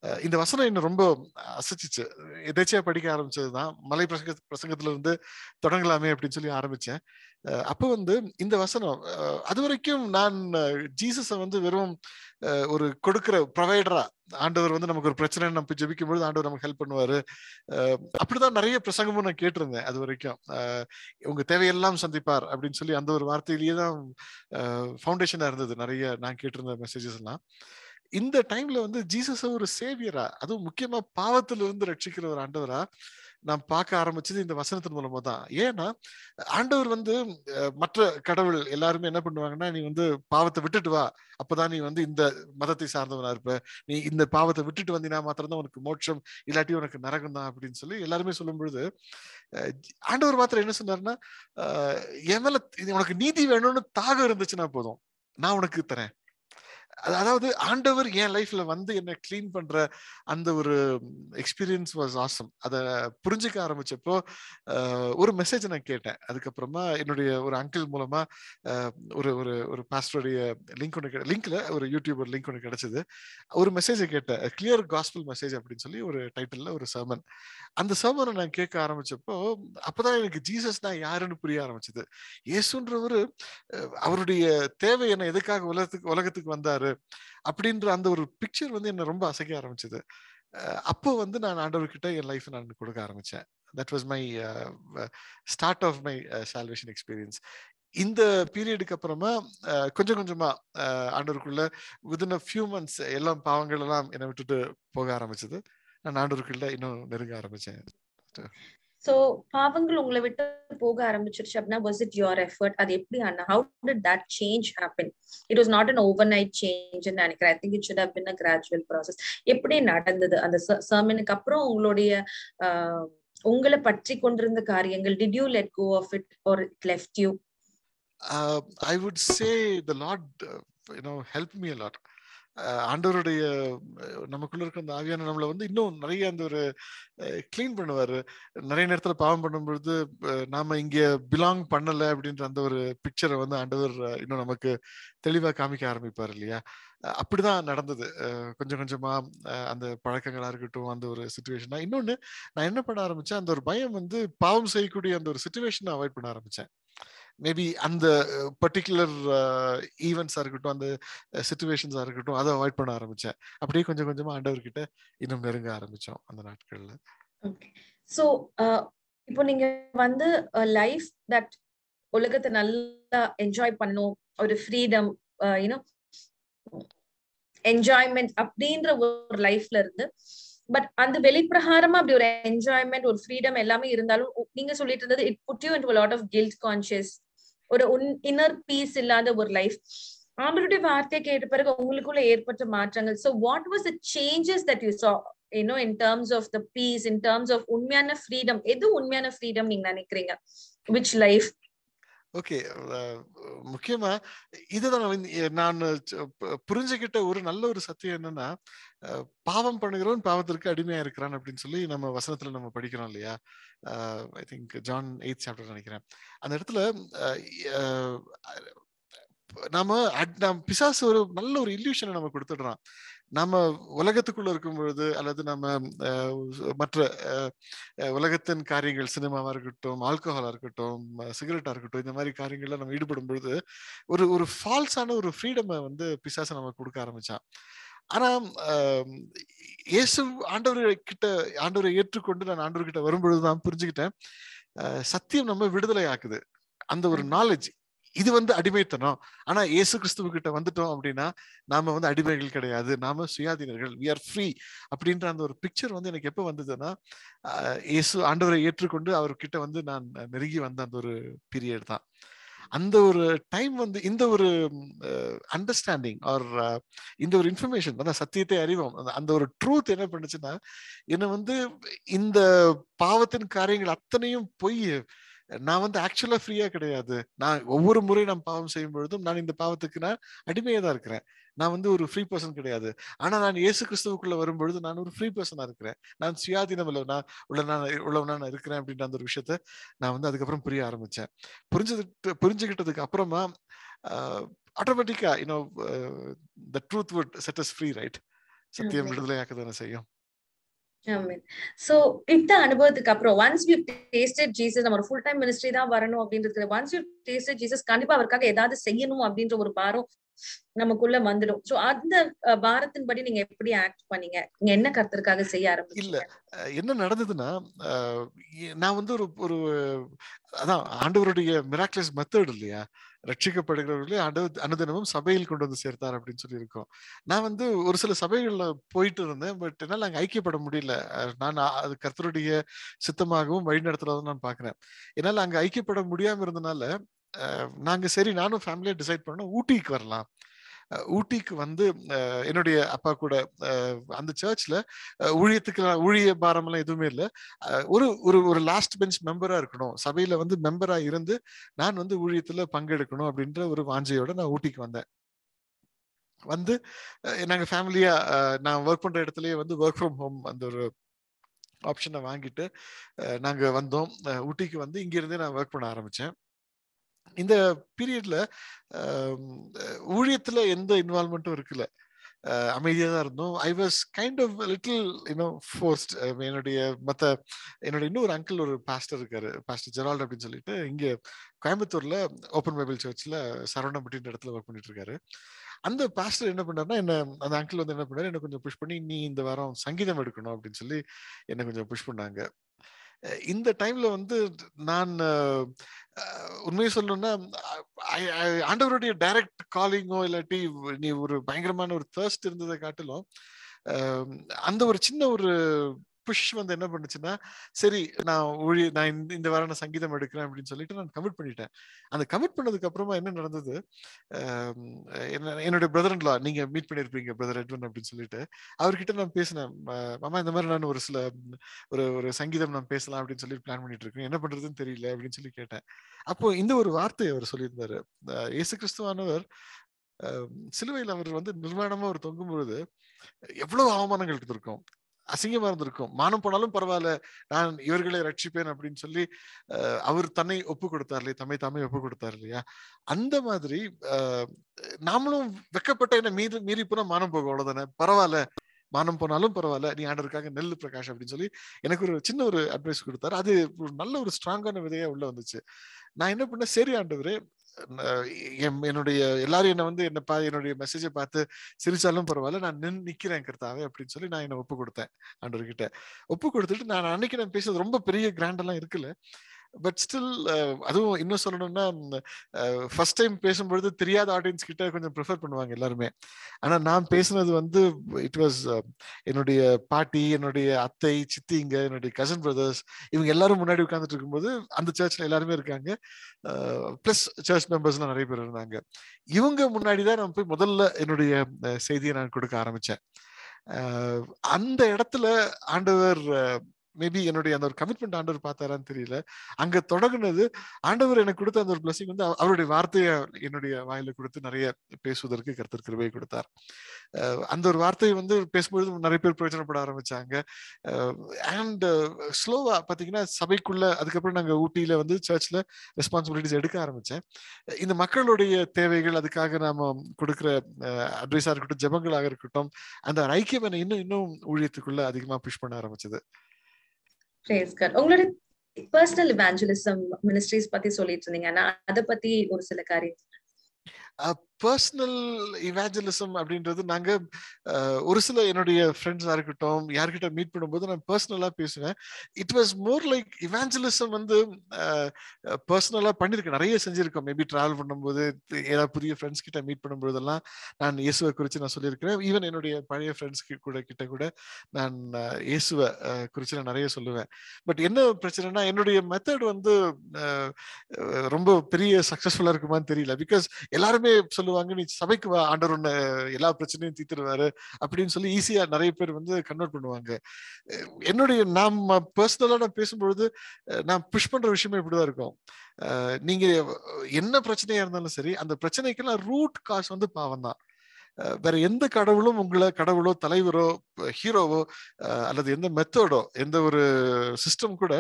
இந்த வசனம் என்ன ரொம்ப அசைச்சிச்சு. எதேச்சியா படிக்க ஆரம்பிச்சதுதான் மலை பிரசங்க பிரசங்கத்துல இருந்து தொடங்கலாமே அப்படின்னு சொல்லி ஆரம்பிச்சேன். அப்போ வந்து இந்த வசனம் அது வரைக்கும் நான் ஜீசஸ வந்து வெறும் ஒரு கொடுக்கிற ப்ரொவைடரா ஆண்டவர் வந்து நமக்கு ஒரு பிரச்சனை நம்ம ஜெபிக்கும் பொழுது ஆண்டவர் நமக்கு ஹெல்ப் பண்ணுவாரு. அப்படிதான் நிறைய பிரசங்கமும் நான் கேட்டிருந்தேன் அது வரைக்கும். உங்க தேவையெல்லாம் சந்திப்பார் அப்படின்னு சொல்லி அந்த ஒரு வார்த்தையிலேயே தான் ஃபவுண்டேஷனா இருந்தது. நிறைய நான் கேட்டிருந்த மெசேஜஸ் எல்லாம். இந்த டைம்ல வந்து ஜீசஸ் ஒரு சேவியரா அதுவும் முக்கியமா பாவத்துல இருந்து ரட்சிக்கிற ஒரு ஆண்டவரா நான் பார்க்க ஆரம்பிச்சது இந்த வசனத்தின் மூலமா தான். ஏன்னா ஆண்டவர் வந்து மற்ற கடவுள் எல்லாருமே என்ன பண்ணுவாங்கன்னா நீ வந்து பாவத்தை விட்டுட்டு வா அப்பதான் நீ வந்து இந்த மதத்தை சார்ந்தவனா இருப்ப. நீ இந்த பாவத்தை விட்டுட்டு வந்தீங்கன்னா மாத்திரம்தான் உனக்கு மோட்சம் இல்லாட்டி உனக்கு நரகம் தான் அப்படின்னு சொல்லி எல்லாருமே சொல்லும் பொழுது ஆண்டவர் மாத்திரம் என்ன சொன்னாருன்னா என் மேல உனக்கு நீதி வேணும்னு தாகம் இருந்துச்சுன்னா போதும். நான் உனக்கு தரேன். அதாவது ஆண்டவர் என் லைஃப்ல வந்து என்ன கிளீன் பண்ற அந்த ஒரு எக்ஸ்பீரியன்ஸ் வாஸ் ஆசம் அதை புரிஞ்சுக்க ஆரம்பிச்சப்போ ஒரு மெசேஜ் நான் கேட்டேன். அதுக்கப்புறமா என்னுடைய ஒரு அங்கிள் மூலமா ஒரு ஒரு ஒரு பாஸ்டருடைய லிங்க் ஒன்று லிங்க்ல ஒரு யூடியூபர் லிங்க் ஒன்று கிடைச்சது. ஒரு மெசேஜை கேட்டேன். கிளியர் காஸ்பிள் மெசேஜ் அப்படின்னு சொல்லி ஒரு டைட்டில்ல ஒரு சர்மன் அந்த சர்மனை நான் கேட்க ஆரம்பிச்சப்போ அப்பதான் எனக்கு ஜீசஸ் நான் யாருன்னு புரிய ஆரம்பிச்சது. இயேசுன்றவர் அவருடைய தேவை என்ன எதுக்காக உலகத்துக்கு உலகத்துக்கு வந்தாரு? அப்படின்ற அந்த ஒரு பிக்சர் வந்து என்னை ரொம்ப அசைக்க ஆரம்பிச்சது. அப்போ வந்து நான் ஆண்டவர்கிட்ட என் லைஃப் நான் கொடுக்க ஆரம்பிச்சேன். That was my start of my salvation experience இந்த பீரியடுக்கு அப்புறமா கொஞ்சம் கொஞ்சமா ஆண்டவருக்குள்ள விதின் அ ஃபியூ மந்த்ஸ் எல்லாம் பாவங்கள் எல்லாம் என்னை விட்டுட்டு போக ஆரம்பிச்சது. நான் ஆண்டவருக்குள்ள இன்னும் நெருங்க ஆரம்பிச்சேன். சோ பாவங்கள் உங்களை விட்டு போக ஆரம்பிச்சிருச்சு அப்படின்னா வாஸ் இட் யுவர் எஃபர்ட் அது எப்படி அண்ணா? How did that change happen it was not an overnight change நினைக்கிறேன். I think it should have been a gradual process எப்படி நடந்தது? அந்த சர்மனுக்கு அப்புறம் உங்களுடைய உங்களை பற்றி கொண்டிருந்த காரியங்கள் did you let go of it or it left you I would say the Lord you know help me a lot ஆண்டவருடைய நமக்குள்ள இருக்க அந்த ஆவியான நம்மளை வந்து இன்னும் நிறைய அந்த ஒரு கிளீன் பண்ணுவாரு. நிறைய நேரத்துல பாவம் பண்ணும்பொழுது நாம இங்கே பிலாங் பண்ணல அப்படின்ற அந்த ஒரு பிக்சரை வந்து ஆண்டவர் இன்னும் நமக்கு தெளிவா காமிக்க ஆரம்பிப்பார் இல்லையா? அப்படிதான் நடந்தது. கொஞ்சம் கொஞ்சமா அந்த பழக்கங்களா இருக்கட்டும் அந்த ஒரு சுச்சுவேஷனா இன்னொன்னு நான் என்ன பண்ண ஆரம்பிச்சேன் அந்த ஒரு பயம் வந்து பாவம் செய்யக்கூடிய அந்த ஒரு சுச்சுவேஷனை அவாய்ட் பண்ண ஆரம்பிச்சேன். மேபி அந்த uh, பர்டிகுலர் ஈவெண்ட்ஸாக uh, இருக்கட்டும் அந்த uh, சுச்சுவேஷன்ஸா இருக்கட்டும் அதை அவாய்ட் பண்ண ஆரம்பிச்சேன். அப்படியே கொஞ்சம் கொஞ்சமா ஆண்டவர்கிட்ட இன்னும் நெருங்க ஆரம்பிச்சோம் அந்த நாட்கள்ல. சோ இப்போ நீங்க வந்து லைஃப் தட் உலகத்தை நல்லா என்ஜாய் பண்ணும் ஒரு ஃப்ரீடம் யூனோ என்ஜாய்மெண்ட் அப்படின்ற ஒரு லைஃப்ல இருந்து பட் அந்த வெளிப்பிரகாரமா அப்படி ஒரு என்ஜாய்மெண்ட் ஒரு ஃப்ரீடம் எல்லாமே இருந்தாலும் நீங்க சொல்லிட்டு இருந்தது it put you into lot of guilt conscious ஒரு இன்னர் பீஸ் இல்லாத ஒரு லைஃப் அவங்களுடைய வார்த்தையை கேட்ட பிறகு உங்களுக்குள்ள ஏற்பட்ட மாற்றங்கள். So what was the changes that you saw you know in terms of the peace in terms of உண்மையான ஃப்ரீடம் எது உண்மையான ஃப்ரீடம் நீங்க நினைக்கிறீங்க? விச் லைஃப் ஓகே முக்கியமா இதுதான் நான் புரிஞ்சுக்கிட்ட ஒரு நல்ல ஒரு சத்தியம் என்னன்னா பாவம் பண்ணுகிறவன் பாவத்திற்கு அடிமையா இருக்கிறான் அப்படின்னு சொல்லி நம்ம வசனத்துல நம்ம படிக்கிறோம் இல்லையா? I think John eight chapter நினைக்கிறேன். அந்த இடத்துல நாம நாம் பிசாசு ஒரு நல்ல ஒரு இல்யூஷனை நம்ம கொடுத்துடுறான். நம்ம உலகத்துக்குள்ள இருக்கும் பொழுது அல்லது நம்ம மற்ற உலகத்தின் காரியங்கள் சினிமாவா இருக்கட்டும் ஆல்கஹாலா இருக்கட்டும் சிகரெட்டா இருக்கட்டும் இந்த மாதிரி காரியங்கள்ல நம்ம ஈடுபடும் பொழுது ஒரு ஒரு ஃபால்ஸான ஒரு ஃப்ரீடமை வந்து பிசாசை நம்ம கொடுக்க ஆரம்பிச்சான். ஆனா இயேசு ஆண்டவரை கிட்ட ஆண்டவரை ஏற்றுக்கொண்டு நான் ஆண்டவர்கிட்ட வரும்பொழுதுதான் புரிஞ்சுக்கிட்டேன். சத்தியம் நம்ம விடுதலை ஆக்குது அந்த ஒரு நாலேஜ் இது வந்து அடிமைத்தனம். ஆனா இயேசு கிறிஸ்துவ கிட்ட வந்துட்டோம் அப்படின்னா நாம வந்து அடிமைகள் கிடையாது. நாம சுயாதீனர்கள். வி ஆர் ஃப்ரீ அப்படின்ற அந்த ஒரு பிக்சர் வந்து எனக்கு எப்போ வந்ததுன்னா இயேசு ஆண்டவரை ஏற்றுக்கொண்டு அவர்கிட்ட வந்து நான் நெருங்கி வந்த அந்த ஒரு பீரியட் தான். அந்த ஒரு டைம் வந்து இந்த ஒரு அண்டர்ஸ்டாண்டிங் ஆர் இந்த ஒரு இன்ஃபர்மேஷன் அதான் சத்தியத்தை அறிவோம். அந்த- அந்த ஒரு ட்ரூத் என்ன பண்ணுச்சுன்னா என்னை வந்து இந்த பாவத்தின் காரியங்கள் அத்தனையும் பொய் நான் வந்து ஆக்சுவலா ஃப்ரீயா கிடையாது. நான் ஒவ்வொரு முறை நான் பாவம் செய்யும் பொழுதும் நான் இந்த பாவத்துக்கு நான் அடிமையா தான் இருக்கிறேன். நான் வந்து ஒரு ஃப்ரீ பர்சன் கிடையாது. ஆனா நான் இயேசு கிறிஸ்துவுக்குள்ள வரும்பொழுது நான் ஒரு ஃப்ரீ பர்சனா இருக்கிறேன். நான் சுயாதீனம் நான் உள்ள நான் உள்ளவனா நான் இருக்கிறேன் அப்படின்ற அந்த ஒரு விஷயத்த நான் வந்து அதுக்கப்புறம் புரிய ஆரம்பிச்சேன். புரிஞ்சது புரிஞ்சுக்கிட்டதுக்கு அப்புறமா ஆட்டோமேட்டிக்கா you know the truth would set us free right சத்தியம் Amen. விடுதலையாக்க தானே செய்யும்? ஸோ இந்த அனுபவத்துக்கு அப்புறம் ஒன்ஸ் யூ டேஸ்டட் ஜீசஸ் நம்ம ஒரு ஃபுல் டைம் மினிஸ்ட்ரி தான் வரணும் அப்படின்றது ஒன்ஸ் யூ டேஸ்டட் ஜீசஸ் கண்டிப்பா அவருக்காக ஏதாவது செய்யணும் அப்படின்ற ஒரு பாரம் நமக்குள்ள வந்துடும். சோ அந்த பாரத்தின் பாரத்தின்படி நீங்க எப்படி ஆக்ட் பண்ணீங்க? நீங்க என்ன கருத்துக்காக செய்ய இல்ல என்ன நடந்ததுன்னா நான் வந்து ஒரு ஒரு அதான் ஆண்டவருடைய மிராக்லஸ் மெத்தட் இல்லையா? ரட்சிக்கப்படுகிறவர்களே அனு அனுதினமும் சபையில் கொண்டு வந்து சேர்த்தார் அப்படின்னு சொல்லி இருக்கோம் நான் வந்து ஒரு சில சபைகள்ல போயிட்டு இருந்தேன். பட் என்னால் அங்கே ஐக்கியப்பட முடியல. நான் அது கர்த்தருடைய சித்தமாகவும் வழிநடத்துறதும் நான் பாக்குறேன். என்னால் அங்க ஐக்கியப்பட முடியாம இருந்தனால நாங்க சரி நானும் ஃபேமிலியா டிசைட் பண்ணோம். ஊட்டிக்கு வரலாம். ஊட்டிக்கு வந்து என்னுடைய அப்பா கூட அந்த சர்ச்ல ஊழியத்துக்கு நான் ஊழிய பாரமெல்லாம் எதுவுமே இல்லை. ஒரு ஒரு ஒரு லாஸ்ட் பெஞ்ச் மெம்பரா இருக்கணும். சபையில வந்து மெம்பரா இருந்து நான் வந்து ஊழியத்துல பங்கெடுக்கணும் அப்படின்ற ஒரு வாஞ்சையோட நான் ஊட்டிக்கு வந்தேன். வந்து நாங்கள் நாங்க ஃபேமிலியா நான் ஒர்க் பண்ற இடத்துலயே வந்து ஒர்க் ஃப்ரம் ஹோம் அந்த ஒரு ஆப்ஷனை வாங்கிட்டு நாங்கள் நாங்க வந்தோம். ஊட்டிக்கு வந்து இங்கேருந்தே நான் ஒர்க் பண்ண ஆரம்பிச்சேன். இந்த பீரியட்ல ஊழியத்துல எந்த இன்வால்மெண்ட்டும் இருக்குல்ல அமைதியாக அமைதியா தான் இருந்தோம். I was kind of little you know forced என்னுடைய மத்த என்னோட இன்னொரு அங்கிள் ஒரு பாஸ்டர் இருக்காரு. பாஸ்டர் ஜெரால்ட் அப்படின்னு சொல்லிட்டு இங்க கோயம்புத்தூர்ல ஓப்பன் பைபிள் சர்ச்சில் சரவணம் அப்படின்ற இடத்துல ஒர்க் பண்ணிட்டு இருக்காரு. அந்த பாஸ்டர் என்ன பண்ணாருன்னா என்ன அந்த அங்கிள் வந்து என்ன பண்ணாரு என்ன கொஞ்சம் புஷ் பண்ணி நீ இந்த வாரம் சங்கீதம் எடுக்கணும் அப்படின்னு சொல்லி என்ன கொஞ்சம் புஷ் பண்ணாங்க. இந்த டைம்ல வந்து நான் உண்மையை சொல்லணும்னா ஆண்டவருடைய டைரக்ட் காலிங்கோ இல்லாட்டி நீ ஒரு பயங்கரமான ஒரு தேர்ஸ்ட் இருந்ததை காட்டிலும் அந்த ஒரு சின்ன ஒரு புஷ் வந்து என்ன பண்ணுச்சுன்னா சரி நான் ஊழி நான் இந்த- இந்த வாரம் நான் சங்கீதம் எடுக்கிறேன் அப்படின்னு சொல்லிட்டு நான் கமிட் பண்ணிட்டேன். அந்த கமிட் பண்ணதுக்கு அப்புறமா என்ன நடந்தது? என்ன- என்னுடைய பிரதர் லா நீங்க மீட் பண்ணிருப்பீங்க பிரதர் எட்வன் அப்படின்னு சொல்லிட்டு. அவர்கிட்ட நான் பேசினேன். மாமா இந்த மாதிரி நான் ஒரு சில ஒரு ஒரு சங்கீதம் நான் பேசலாம் அப்படின்னு சொல்லி பிளான் பண்ணிட்டு இருக்கேன். என்ன பண்றதுன்னு தெரியல அப்படின்னு சொல்லி கேட்டேன். அப்போ இந்த ஒரு வார்த்தையை அவர் சொல்லியிருந்தாரு. இயேசு கிறிஸ்துவானவர் சிலுவையில் அவர் வந்து நிர்வாணமா அவர் தொங்கும் பொழுது எவ்வளவு அவமானங்கள் இருந்திருக்கும். அசிங்கமா இருந்திருக்கும். மானம் போனாலும் பரவாயில்ல நான் இவர்களை ரட்சிப்பேன் அப்படின்னு சொல்லி அவர் தன்னை ஒப்பு கொடுத்தார் இல்லையா? தம்மை தாமே ஒப்பு கொடுத்தார் இல்லையா? அந்த மாதிரி நாமளும் வெக்கப்பட்ட என்ன மீறி மீறி போனா மானம் போக அவ்வளவுதானே? பரவாயில்ல. மானம் போனாலும் பரவாயில்ல. நீ ஆண்டருக்காக நெல்லு பிரகாஷ் அப்படின்னு சொல்லி எனக்கு ஒரு சின்ன ஒரு அட்வைஸ் கொடுத்தாரு. அது ஒரு நல்ல ஒரு ஸ்ட்ராங்கான விதையா உள்ள வந்துச்சு. நான் என்ன பண்ணேன்? சரி ஆண்டவரே என்னுடைய எல்லாரும் என்ன வந்து என்ன பா என்னுடைய மெசேஜை பார்த்து சிரிச்சாலும் பரவாயில்ல நான் நின் நிக்கிறேன் கர்த்தாவே அப்படின்னு சொல்லி நான் என்ன ஒப்பு கொடுத்தேன் ஆண்டவர்கிட்ட. ஒப்பு கொடுத்துட்டு நான் அன்னைக்கு நான் பேசுறது ரொம்ப பெரிய கிராண்ட் எல்லாம் இருக்குல்ல. பட் ஸ்டில் uh, அதுவும் இன்னும் சொல்லணும்னா ஃபர்ஸ்ட் டைம் பேசும்பொழுது தெரியாத ஆடியன்ஸ் கிட்ட கொஞ்சம் ப்ரிஃபர் பண்ணுவாங்க எல்லாருமே. ஆனால் நான் பேசுனது வந்து இட் வாஸ் என்னுடைய பாட்டி என்னுடைய அத்தை சித்திங்க என்னுடைய கசன் பிரதர்ஸ் இவங்க எல்லாரும் முன்னாடி உட்காந்துட்டு இருக்கும்போது அந்த சர்ச்ல எல்லாருமே இருக்காங்க. ப்ளஸ் சர்ச் மெம்பர்ஸ்லாம் நிறைய பேர் இருந்தாங்க. இவங்க முன்னாடி தான் நான் போய் முதல்ல என்னுடைய செய்தியை நான் கொடுக்க ஆரம்பிச்சேன். அந்த இடத்துல ஆண்டவர் மேபி என்னுடைய அந்த ஒரு கமிட்மெண்ட் ஆண்டவர் பார்த்தாரான்னு தெரியல. அங்க தொடங்குனது ஆண்டவர் எனக்கு கொடுத்த அந்த ஒரு பிளஸிங் வந்து அவருடைய வார்த்தையை என்னுடைய வாயில கொடுத்து நிறைய பேசுவதற்கு கருத்தர் கிருபையை கொடுத்தார். அந்த ஒரு வார்த்தையை வந்து பேசும்பொழுது நிறைய பேர் பிரயோஜனப்பட ஆரம்பிச்சாங்க. அண்ட் ஸ்லோவா பாத்தீங்கன்னா சபைக்குள்ள அதுக்கப்புறம் நாங்க ஊட்டியில வந்து சர்ச்ல ரெஸ்பான்சிபிலிட்டிஸ் எடுக்க ஆரம்பிச்சேன். இந்த மக்களுடைய தேவைகள் அதுக்காக நாம கொடுக்குற அட்வைஸா இருக்கட்டும் ஜெபங்களாக இருக்கட்டும் அந்த ஐக்கியம் என்னை இன்னும் இன்னும் ஊழியத்துக்குள்ள அதிகமா புஷ் பண்ண ஆரம்பிச்சது. உங்களோட பர்சனல் இவாஞ்சலிசம் மினிஸ்ட்ரிஸ் பத்தி சொல்லிட்டு இருந்தீங்க அதை அத பத்தி ஒரு சில காரியம் பர்சனல் இவாஞ்சலிசம் அப்படின்றது நாங்க ஒரு சில என்னுடைய ஃப்ரெண்ட்ஸா இருக்கட்டும் யார்கிட்ட மீட் பண்ணும்போது நான் பர்சனலா பேசுவேன். It was more like evangelism வந்து பர்சனலா பண்ணிருக்கேன் நிறைய செஞ்சிருக்கோம். மேபி டிராவல் பண்ணும்போது ஏதாவது புதிய ஃப்ரெண்ட்ஸ் கிட்ட மீட் பண்ணும்போதெல்லாம் நான் இயேசுவை குறித்து நான் சொல்லியிருக்கிறேன். ஈவன் என்னுடைய பழைய ஃப்ரெண்ட்ஸ் கூட கிட்ட கூட நான் இயேசுவை குறித்து நான் நிறைய சொல்லுவேன். பட் என்ன பிரச்சனைனா என்னுடைய மெத்தட் வந்து ரொம்ப பெரிய சக்சஸ்ஃபுல்லா இருக்குமான்னு தெரியல. பிகாஸ் எல்லாருமே சொல்லுவாங்க நீ சபைக்கு வா ஆண்டவர் உன்னை எல்லா பிரச்சனையும் தீர்த்துருவாரு அப்படின்னு சொல்லி ஈஸியா நிறைய பேர் வந்து கன்வெர்ட் பண்ணுவாங்க. என்னுடைய நாம் பர்சனலா நான் பேசும்பொழுது நான் புஷ் பண்ற விஷயமே இப்படிதான் இருக்கும். நீங்க என்ன பிரச்சனையா இருந்தாலும் சரி அந்த பிரச்சனைக்கெல்லாம் ரூட் காஸ் வந்து பாவம் தான். வேற எந்த கடவுளும் உங்களை கடவுளோ தலைவரோ ஹீரோவோ அல்லது எந்த மெத்தடோ எந்த ஒரு சிஸ்டம் கூட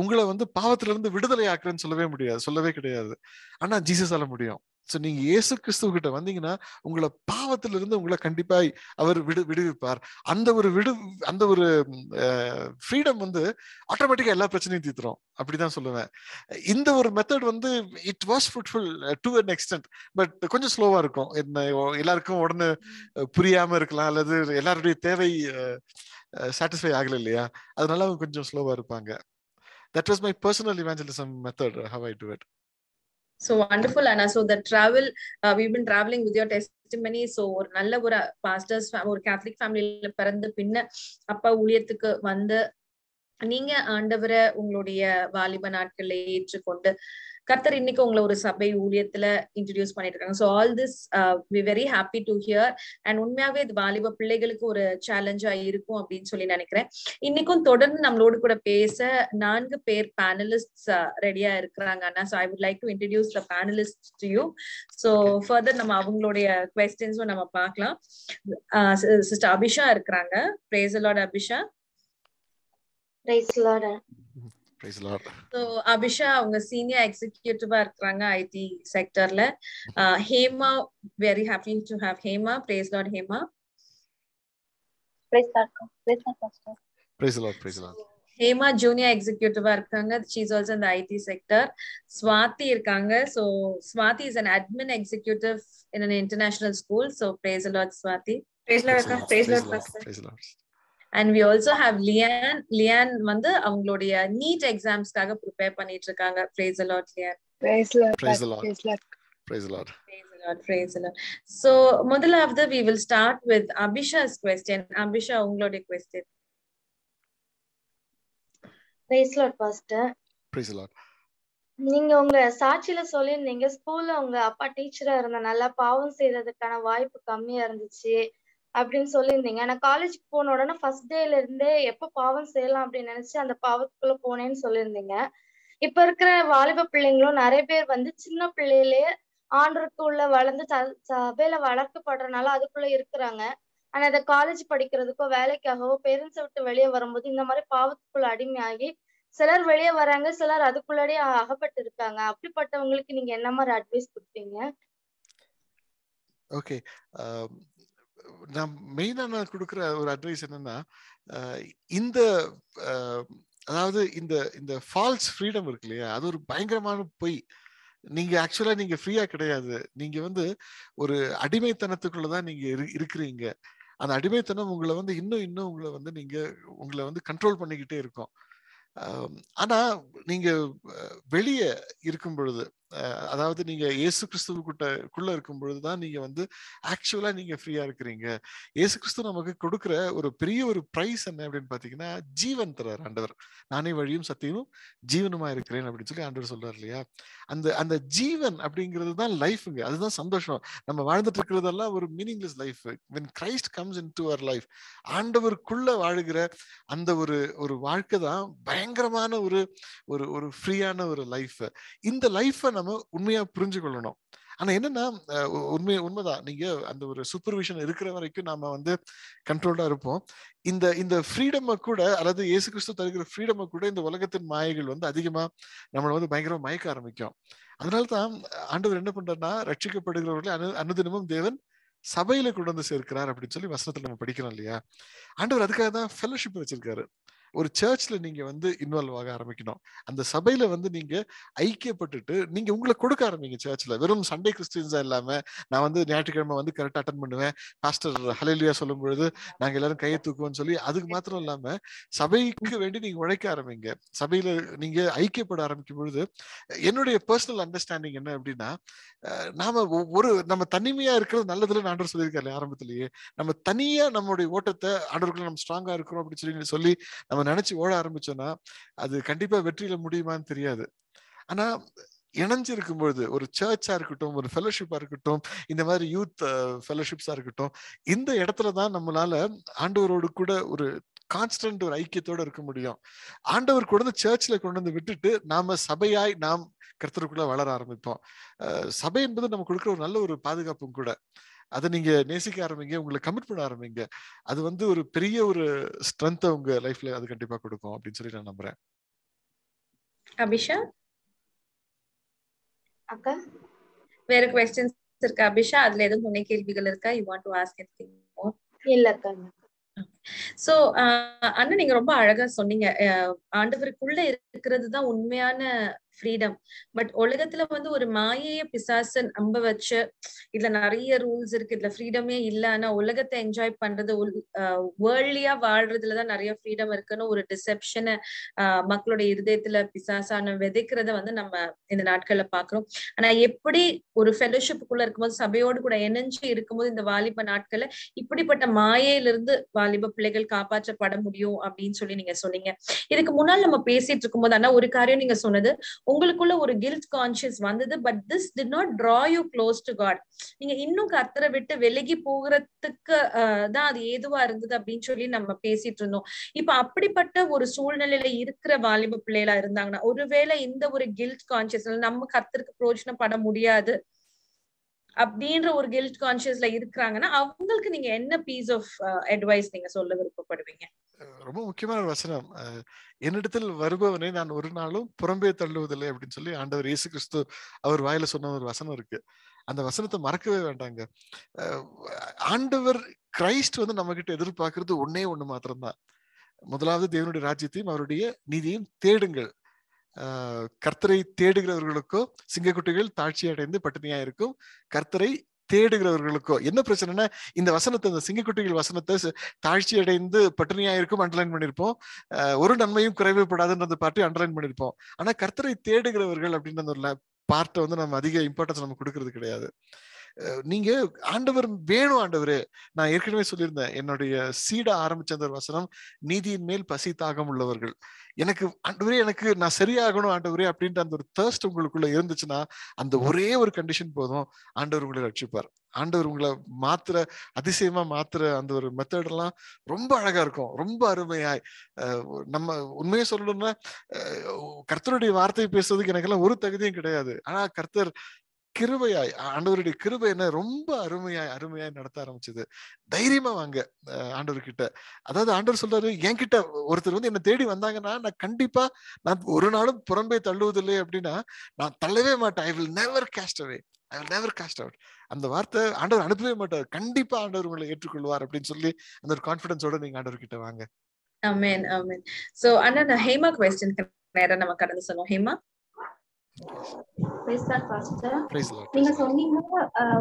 உங்களை வந்து பாவத்திலிருந்து விடுதலை ஆக்குறேன்னு சொல்லவே முடியாது சொல்லவே கிடையாது. ஆனா ஜீசஸால முடியும். ஸோ நீங்க இயேசு கிறிஸ்துவ கிட்ட வந்தீங்கன்னா உங்களை பாவத்திலிருந்து உங்களை கண்டிப்பாய் அவர் விடு விடுவிப்பார். அந்த ஒரு விடு அந்த ஒரு ஃப்ரீடம் வந்து ஆட்டோமேட்டிக்கா எல்லா பிரச்சனையும் தீர்த்துரும். அப்படிதான் சொல்லுவேன். இந்த ஒரு மெத்தட் வந்து it was fruitful to an extent but கொஞ்சம் ஸ்லோவா இருக்கும். என்ன எல்லாருக்கும் உடனே புரியாம இருக்கலாம் அல்லது எல்லாருடைய தேவை சாட்டிஸ்ஃபை ஆகல இல்லையா? அதனால அவங்க கொஞ்சம் ஸ்லோவா இருப்பாங்க. That was my personal evangelism method how I do it so wonderful Anna so the travel uh, been been with with your so ஒரு நல்ல ஒரு பாஸ்டர்ஸ் ஒரு கேத்தலிக் ஃபேமிலியில பிறந்து பின்ன அப்பா ஊழியத்துக்கு வந்து நீங்க ஆண்டவரை உங்களுடைய வாலிப நாட்களில் ஏற்றுக்கொண்டு கர்த்தர் இன்னைக்கு உங்களை ஒரு சபை ஊழியத்துல இன்ட்ரடியூஸ் பண்ணிட்டு இருக்காங்க so all this we very happy to hear and உண்மையாவே இது வாலிப பிள்ளைகளுக்கு ஒரு சேலஞ்சா இருக்கும் அப்படின்னு சொல்லி நினைக்கிறேன். இன்னைக்கும் தொடர்ந்து நம்மளோடு கூட பேச நான்கு பேர் பேனலிஸ்ட் ரெடியா uh, இருக்கிறாங்க அண்ணா. So I would like to introduce the panelist to you so further நம்ம அவங்களுடைய கொஸ்டின்ஸும் நம்ம பார்க்கலாம். Uh, சிஸ்டர் அபிஷா இருக்கிறாங்க. பிரேசலோட Abhisha. Praise Lord so Abhisha அவங்க சீனியர் எக்ஸிக்யூட்டிவா இருக்கிறாங்க IT செக்டர்ல Hema very happy to have Hema. Praise Lord Hema. Praise Lord praise Lord Hema junior எக்ஸிக்யூட்டிவா இருக்காங்க. ஷீஸ் ஆல்சோ இந்த ஐடி செக்டர் ஸ்வாதி இருக்காங்க. So Swathi is an admin executive in an international school so praise Lord Swathi Praise Lord, அக்கா. Praise Lord, Pastor. Praise Lord and we also have Liyan Liyan வந்து அவங்களுடைய NEET எக்ஸாம்ஸ்க்காக prepare பண்ணிட்டு இருக்காங்க praise Lord Liyan Praise Lord, Praise the Pastor. Lord. Praise Lord. Praise the Lord, praise the Lord. So, முதலாவது we will start with Abhisha's question. Abhisha, உங்களுடைய question. Praise Lord pastor praise Lord நீங்க உங்க சாட்சியில சொல்லியிருந்தீங்க ஸ்கூல்ல உங்க அப்பா டீச்சரா இருந்த நல்லா பாவம் செய்யறதுக்கான வாய்ப்பு கம்மியா இருந்துச்சு அப்படின்னு சொல்லியிருந்தீங்க. நான் காலேஜ் போன உடனே ஃபர்ஸ்ட் டேல இருந்தே எப்ப பாவம் செய்யலாம் அப்படின்னு நினைச்சு அந்த பாவத்துக்குள்ள போனேன்னு சொல்லியிருந்தீங்க. இப்ப இருக்கிற வாலிப பிள்ளைங்களும் நிறைய பேர் வந்து சின்ன பிள்ளையிலேயே ஆண்டருக்கு உள்ள வளர்ந்து ச- சபையில வளர்க்கப்படுறதுனால அதுக்குள்ள இருக்கிறாங்க. ஆனா இதை காலேஜ் படிக்கிறதுக்கோ வேலைக்காகவோ பேரண்ட்ஸை விட்டு வெளியே வரும்போது இந்த மாதிரி பாவத்துக்குள்ள அடிமையாகி சிலர் வெளியே வராங்க சிலர் அதுக்குள்ளாடியே அகப்பட்டு இருக்காங்க. அப்படிப்பட்டவங்களுக்கு நீங்க என்ன மாதிரி அட்வைஸ் கொடுப்பீங்க? ஓகே நான் மெயினாக நான் கொடுக்குற ஒரு அட்வைஸ் என்னன்னா இந்த அதாவது இந்த இந்த ஃபால்ஸ் ஃப்ரீடம் இருக்கு இல்லையா? அது ஒரு பயங்கரமான பொய். நீங்க ஆக்சுவலா நீங்க ஃப்ரீயா கிடையாது. நீங்க வந்து ஒரு அடிமைத்தனத்துக்குள்ளதான் நீங்க இரு- இருக்கிறீங்க. அந்த அடிமைத்தனம் உங்களை வந்து இன்னும் இன்னும் உங்களை வந்து நீங்க உங்களை வந்து கண்ட்ரோல் பண்ணிக்கிட்டே இருக்கும். ஆனால் ஆனா நீங்க வெளியே இருக்கும் பொழுது அதாவது நீங்க இயேசு கிறிஸ்துவ குள்ள இருக்கும் பொழுதுதான் நீங்க வந்து ஆக்சுவலா நீங்க ஃப்ரீயா இருக்கிறீங்க. இயேசு கிறிஸ்து நமக்கு கொடுக்குற ஒரு பெரிய ஒரு பிரைஸ் என்ன அப்படின்னு பாத்தீங்கன்னா ஜீவன் தரார் ஆண்டவர். நானே வழியும் சத்தியமும் ஜீவனுமா இருக்கிறேன் அப்படின்னு சொல்லி ஆண்டவர் சொல்றாரு இல்லையா? அந்த அந்த ஜீவன் அப்படிங்கிறது தான் லைஃபுங்க அதுதான் சந்தோஷம். நம்ம வாழ்ந்துட்டு இருக்கிறதெல்லாம் ஒரு meaningless life when Christ comes into our life ஆண்டவருக்குள்ள வாழுகிற அந்த ஒரு ஒரு வாழ்க்கை தான் பயங்கரமான ஒரு ஒரு ஒரு ஃப்ரீயான ஒரு லைஃப் இந்த லைஃப்பை நம்ம உண்மையா புரிஞ்சு கொள்ளணும் ஆனா என்னன்னா உண்மை உண்மைதான். நீங்க அந்த ஒரு சூப்பர்விஷன் இருக்கிற வரைக்கும் நாம வந்து கண்ட்ரோல்டா இருப்போம். இந்த இந்த ஃப்ரீடமை கூட அல்லது இயேசு கிறிஸ்து தருகிற ஃப்ரீடமை கூட இந்த உலகத்தின் மாயைகள் வந்து அதிகமா நம்மளை வந்து பயங்கரமா மயக்க ஆரம்பிக்கும். அதனால்தான் ஆண்டவர் என்ன பண்றாருன்னா ரட்சிக்கப்படுகிறவர்களை அனு அனுதினமும் தேவன் சபையில கொண்டு வந்து சேர்க்கிறார் அப்படின்னு சொல்லி வசனத்துல நம்ம படிக்கிறோம் இல்லையா? ஆண்டவர் அதுக்காக தான் ஃபெலோஷிப் வச்சிருக்காரு. ஒரு சர்ச்ல நீங்க வந்து இன்வால்வ் ஆக ஆரம்பிக்கணும். அந்த சபையில வந்து நீங்க ஐக்கியப்பட்டுட்டு நீங்க உங்களை கொடுக்க ஆரம்பிங்க சர்ச்ல வெறும் சண்டே கிறிஸ்டியன்ஸா இல்லாம நான் வந்து ஞாயிற்றுக்கிழமை வந்து கரெக்டா அட்டன் பண்ணுவேன். பாஸ்டர் ஹலேலியா சொல்லும் பொழுது நாங்க எல்லாரும் கையை தூக்குவோம்னு சொல்லி அதுக்கு மாத்திரம் இல்லாம சபைக்கு வேண்டி நீங்க உழைக்க ஆரம்பிங்க. சபையில நீங்க ஐக்கியப்பட ஆரம்பிக்கும் பொழுது என்னுடைய பர்சனல் அண்டர்ஸ்டாண்டிங் என்ன அப்படின்னா நாம ஒ- ஒரு நம்ம தனிமையா இருக்கிறது நல்லதுல ஆண்டவர் சொல்லியிருக்காரு ஆரம்பத்திலேயே. நம்ம தனியா நம்மளுடைய ஓட்டத்தை ஆண்டவர்கள் நம்ம ஸ்ட்ராங்கா இருக்கிறோம் அப்படின்னு சொல்லி சொல்லி நம்ம நினைச்சு ஓட ஆரம்பிச்சோம்னா அது கண்டிப்பா வெற்றியில முடியுமான்னு தெரியாது. ஆனா இணைஞ்சு இருக்கும்பொழுது ஒரு சர்ச்சா இருக்கட்டும் ஒரு ஃபெலோஷிப்பா இருக்கட்டும் இந்த மாதிரி யூத் ஃபெலோஷிப்ஸா இருக்கட்டும் இந்த இடத்துல தான் நம்மளால ஆண்டவரோடு கூட ஒரு கான்ஸ்டன்ட் ஒரு ஐக்கியத்தோட இருக்க முடியும். ஆண்டவர் கொண்டு வந்து சர்ச்சில் கொண்டு வந்து விட்டுட்டு நாம சபையாய் நாம் கருத்தருக்குள்ள வளர ஆரம்பிப்போம். சபை என்பது நம்ம கொடுக்குற ஒரு நல்ல ஒரு பாதுகாப்பும் கூட. அதை நீங்க நேசிக்க ஆரம்பிங்க உங்களை கமிட் பண்ண ஆரம்பிங்க. அது வந்து ஒரு பெரிய ஒரு ஸ்ட்ரென்த்தை உங்க லைஃப்ல அது கண்டிப்பா கொடுக்கும் அப்படின்னு சொல்லி நான் நம்புறேன். அபிஷா? அக்கா? வேற கொஸ்டின்ஸ் இருக்கா அபிஷா? அதுல எதுவும் துணை கேள்விகள் இருக்கா? You want to ask anything more இல்லக்கா இல்லக்கா. சோ அண்ணன் நீங்க ரொம்ப அழகா சொன்னீங்க. அஹ் ஆண்டவருக்குள்ள இருக்கிறது தான் உண்மையான ஃப்ரீடம் பட் உலகத்துல வந்து ஒரு மாயைய பிசாசன் நம்ப வச்சு இதுல நிறைய ரூல்ஸ் இருக்கு. இதுல ஃப்ரீடமே இல்ல. ஆனா உலகத்தை என்ஜாய் பண்றது வேர்ல்டியா வாழ்றதுலதான் நிறைய ஃப்ரீடம் இருக்குன்னு ஒரு டிசெப்ஷனை மக்களோட இருதயத்துல பிசாசான விதைக்கிறத வந்து நம்ம இந்த நாட்கள்ல பாக்குறோம். ஆனா எப்படி ஒரு ஃபெலோஷிப்புக்குள்ள இருக்கும்போது சபையோடு கூட இணைஞ்சு இருக்கும்போது இந்த வாலிப நாட்கள்ல இப்படிப்பட்ட மாயையிலிருந்து வாலிப பிள்ளைகள் காப்பாற்றப்பட முடியும் அப்படின்னு சொல்லி நீங்க சொன்னீங்க. இதுக்கு முன்னால் நம்ம பேசிட்டு இருக்கும்போது ஆனா ஒரு காரியம் நீங்க சொன்னது. உங்களுக்குள்ள ஒரு கில்ட் கான்சியஸ் வந்தது but this did not draw you close to God நீங்க இன்னும் கர்த்தரை விட்டு விலகி போகிறதுக்கு ஆஹ் தான் அது ஏதுவா இருந்தது அப்படின்னு சொல்லி நம்ம பேசிட்டு இருந்தோம். இப்ப அப்படிப்பட்ட ஒரு சூழ்நிலையில இருக்கிற வாலிப பிள்ளைகளா இருந்தாங்கன்னா ஒருவேளை இந்த ஒரு கில்ட் கான்சியஸ் நம்ம கர்த்தருக்கு பிரோஜனப்பட முடியாது. அப்படின்ற ஒரு கில்ட் கான்சியஸ்ல இருக்கிறாங்கன்னா அவங்களுக்கு நீங்க என்ன பீஸ் ஆஃப் அட்வைஸ் நீங்க சொல்ல விருப்பப்படுவீங்க? ரொம்ப முக்கியமான ஒரு வசனம். அஹ் என்னிடத்தில் வருபவனை நான் ஒரு நாளும் புறம்பே தள்ளுவதில்லை அப்படின்னு சொல்லி ஆண்டவர் இயேசு கிறிஸ்து அவர் வாயில சொன்ன ஒரு வசனம் இருக்கு. அந்த வசனத்தை மறக்கவே வேண்டாங்க. அஹ் ஆண்டவர் கிரைஸ்ட் வந்து நம்ம கிட்ட எதிர்பார்க்கறது ஒன்னே ஒண்ணு மாத்திரம்தான். முதலாவது தேவனுடைய ராஜ்யத்தையும் அவருடைய நீதியும் தேடுங்கள். கர்த்தரை தேடுகிறவர்களுக்கோ சிங்கக்குட்டிகள் தாழ்ச்சி அடைந்து பட்டினியா இருக்கும். கர்த்தரை தேடுகிறவர்களுக்கோ என்ன பிரச்சனைனா இந்த வசனத்தை இந்த சிங்கக்குட்டிகள் வசனத்தை தாழ்ச்சி அடைந்து பட்டினியா இருக்கும் அண்டர்லைன் பண்ணிருப்போம். ஒரு நன்மையும் குறைவுபடாதுன்றது பார்த்து அண்டர்லைன் பண்ணிருப்போம். ஆனா கர்த்தரை தேடுகிறவர்கள் அப்படின்ற ஒரு பார்ட்டை வந்து நம்ம அதிக இம்பார்ட்டன்ஸ் நம்ம கொடுக்கறது கிடையாது. நீங்க ஆண்டவர் வேணும் ஆண்டவரே. நான் ஏற்கனவே சொல்லியிருந்தேன் என்னுடைய சீட ஆரம்பிச்ச அந்த வசனம் நீதியின் மேல் பசி தாகம் உள்ளவர்கள். எனக்கு ஆண்டவரே எனக்கு நான் சரியாகணும் ஆண்டவரே அப்படின்ற அந்த ஒரு தேர்ஸ்ட் உங்களுக்குள்ள இருந்துச்சுன்னா அந்த ஒரே ஒரு கண்டிஷன் போதும் ஆண்டவர் உங்களை ரட்சிப்பார். ஆண்டவர் உங்களை மாத்துற அதிசயமா மாத்துற அந்த ஒரு மெத்தட் எல்லாம் ரொம்ப அழகா இருக்கும் ரொம்ப அருமையாய். நம்ம உண்மையை சொல்லணும்னா கர்த்தருடைய வார்த்தை பேசுறதுக்கு எனக்கெல்லாம் ஒரு தகுதியும் கிடையாது. ஆனா கர்த்தர் கிருபையாய் ஆண்டவருடைய கிருபை என்ன ரொம்ப அருமையாய் அருமையாய் நடத்த ஆரம்பிச்சது. தைரியமா வாங்க ஆண்டவர் கிட்ட அதாவது ஆண்டவர் சொல்றாரு என்கிட்ட ஒருத்தர் வந்து என்ன தேடி வந்தாங்கன்னா நான் கண்டிப்பா நான் ஒரு நாளும் புறம்பே தள்ளுவதில்லை அப்படின்னா நான் தள்ளவே மாட்டேன். I will never cast away I will never cast out அந்த வார்த்தை ஆண்டவர் அனுப்பவே மாட்டார். கண்டிப்பா ஆண்டவர் உங்களை ஏற்றுக்கொள்வார் அப்படின்னு சொல்லி அந்த ஒரு கான்பிடன்ஸோட நீங்க ஆண்டவர் கிட்ட வாங்க. அமேன் அமேன் சோ அண்ணா நான் ஹேமா கொஸ்டின் நேரம் நம்ம கடந்து சொல்லுவோம் ஹேமா? நீங்க சொன்னீங்க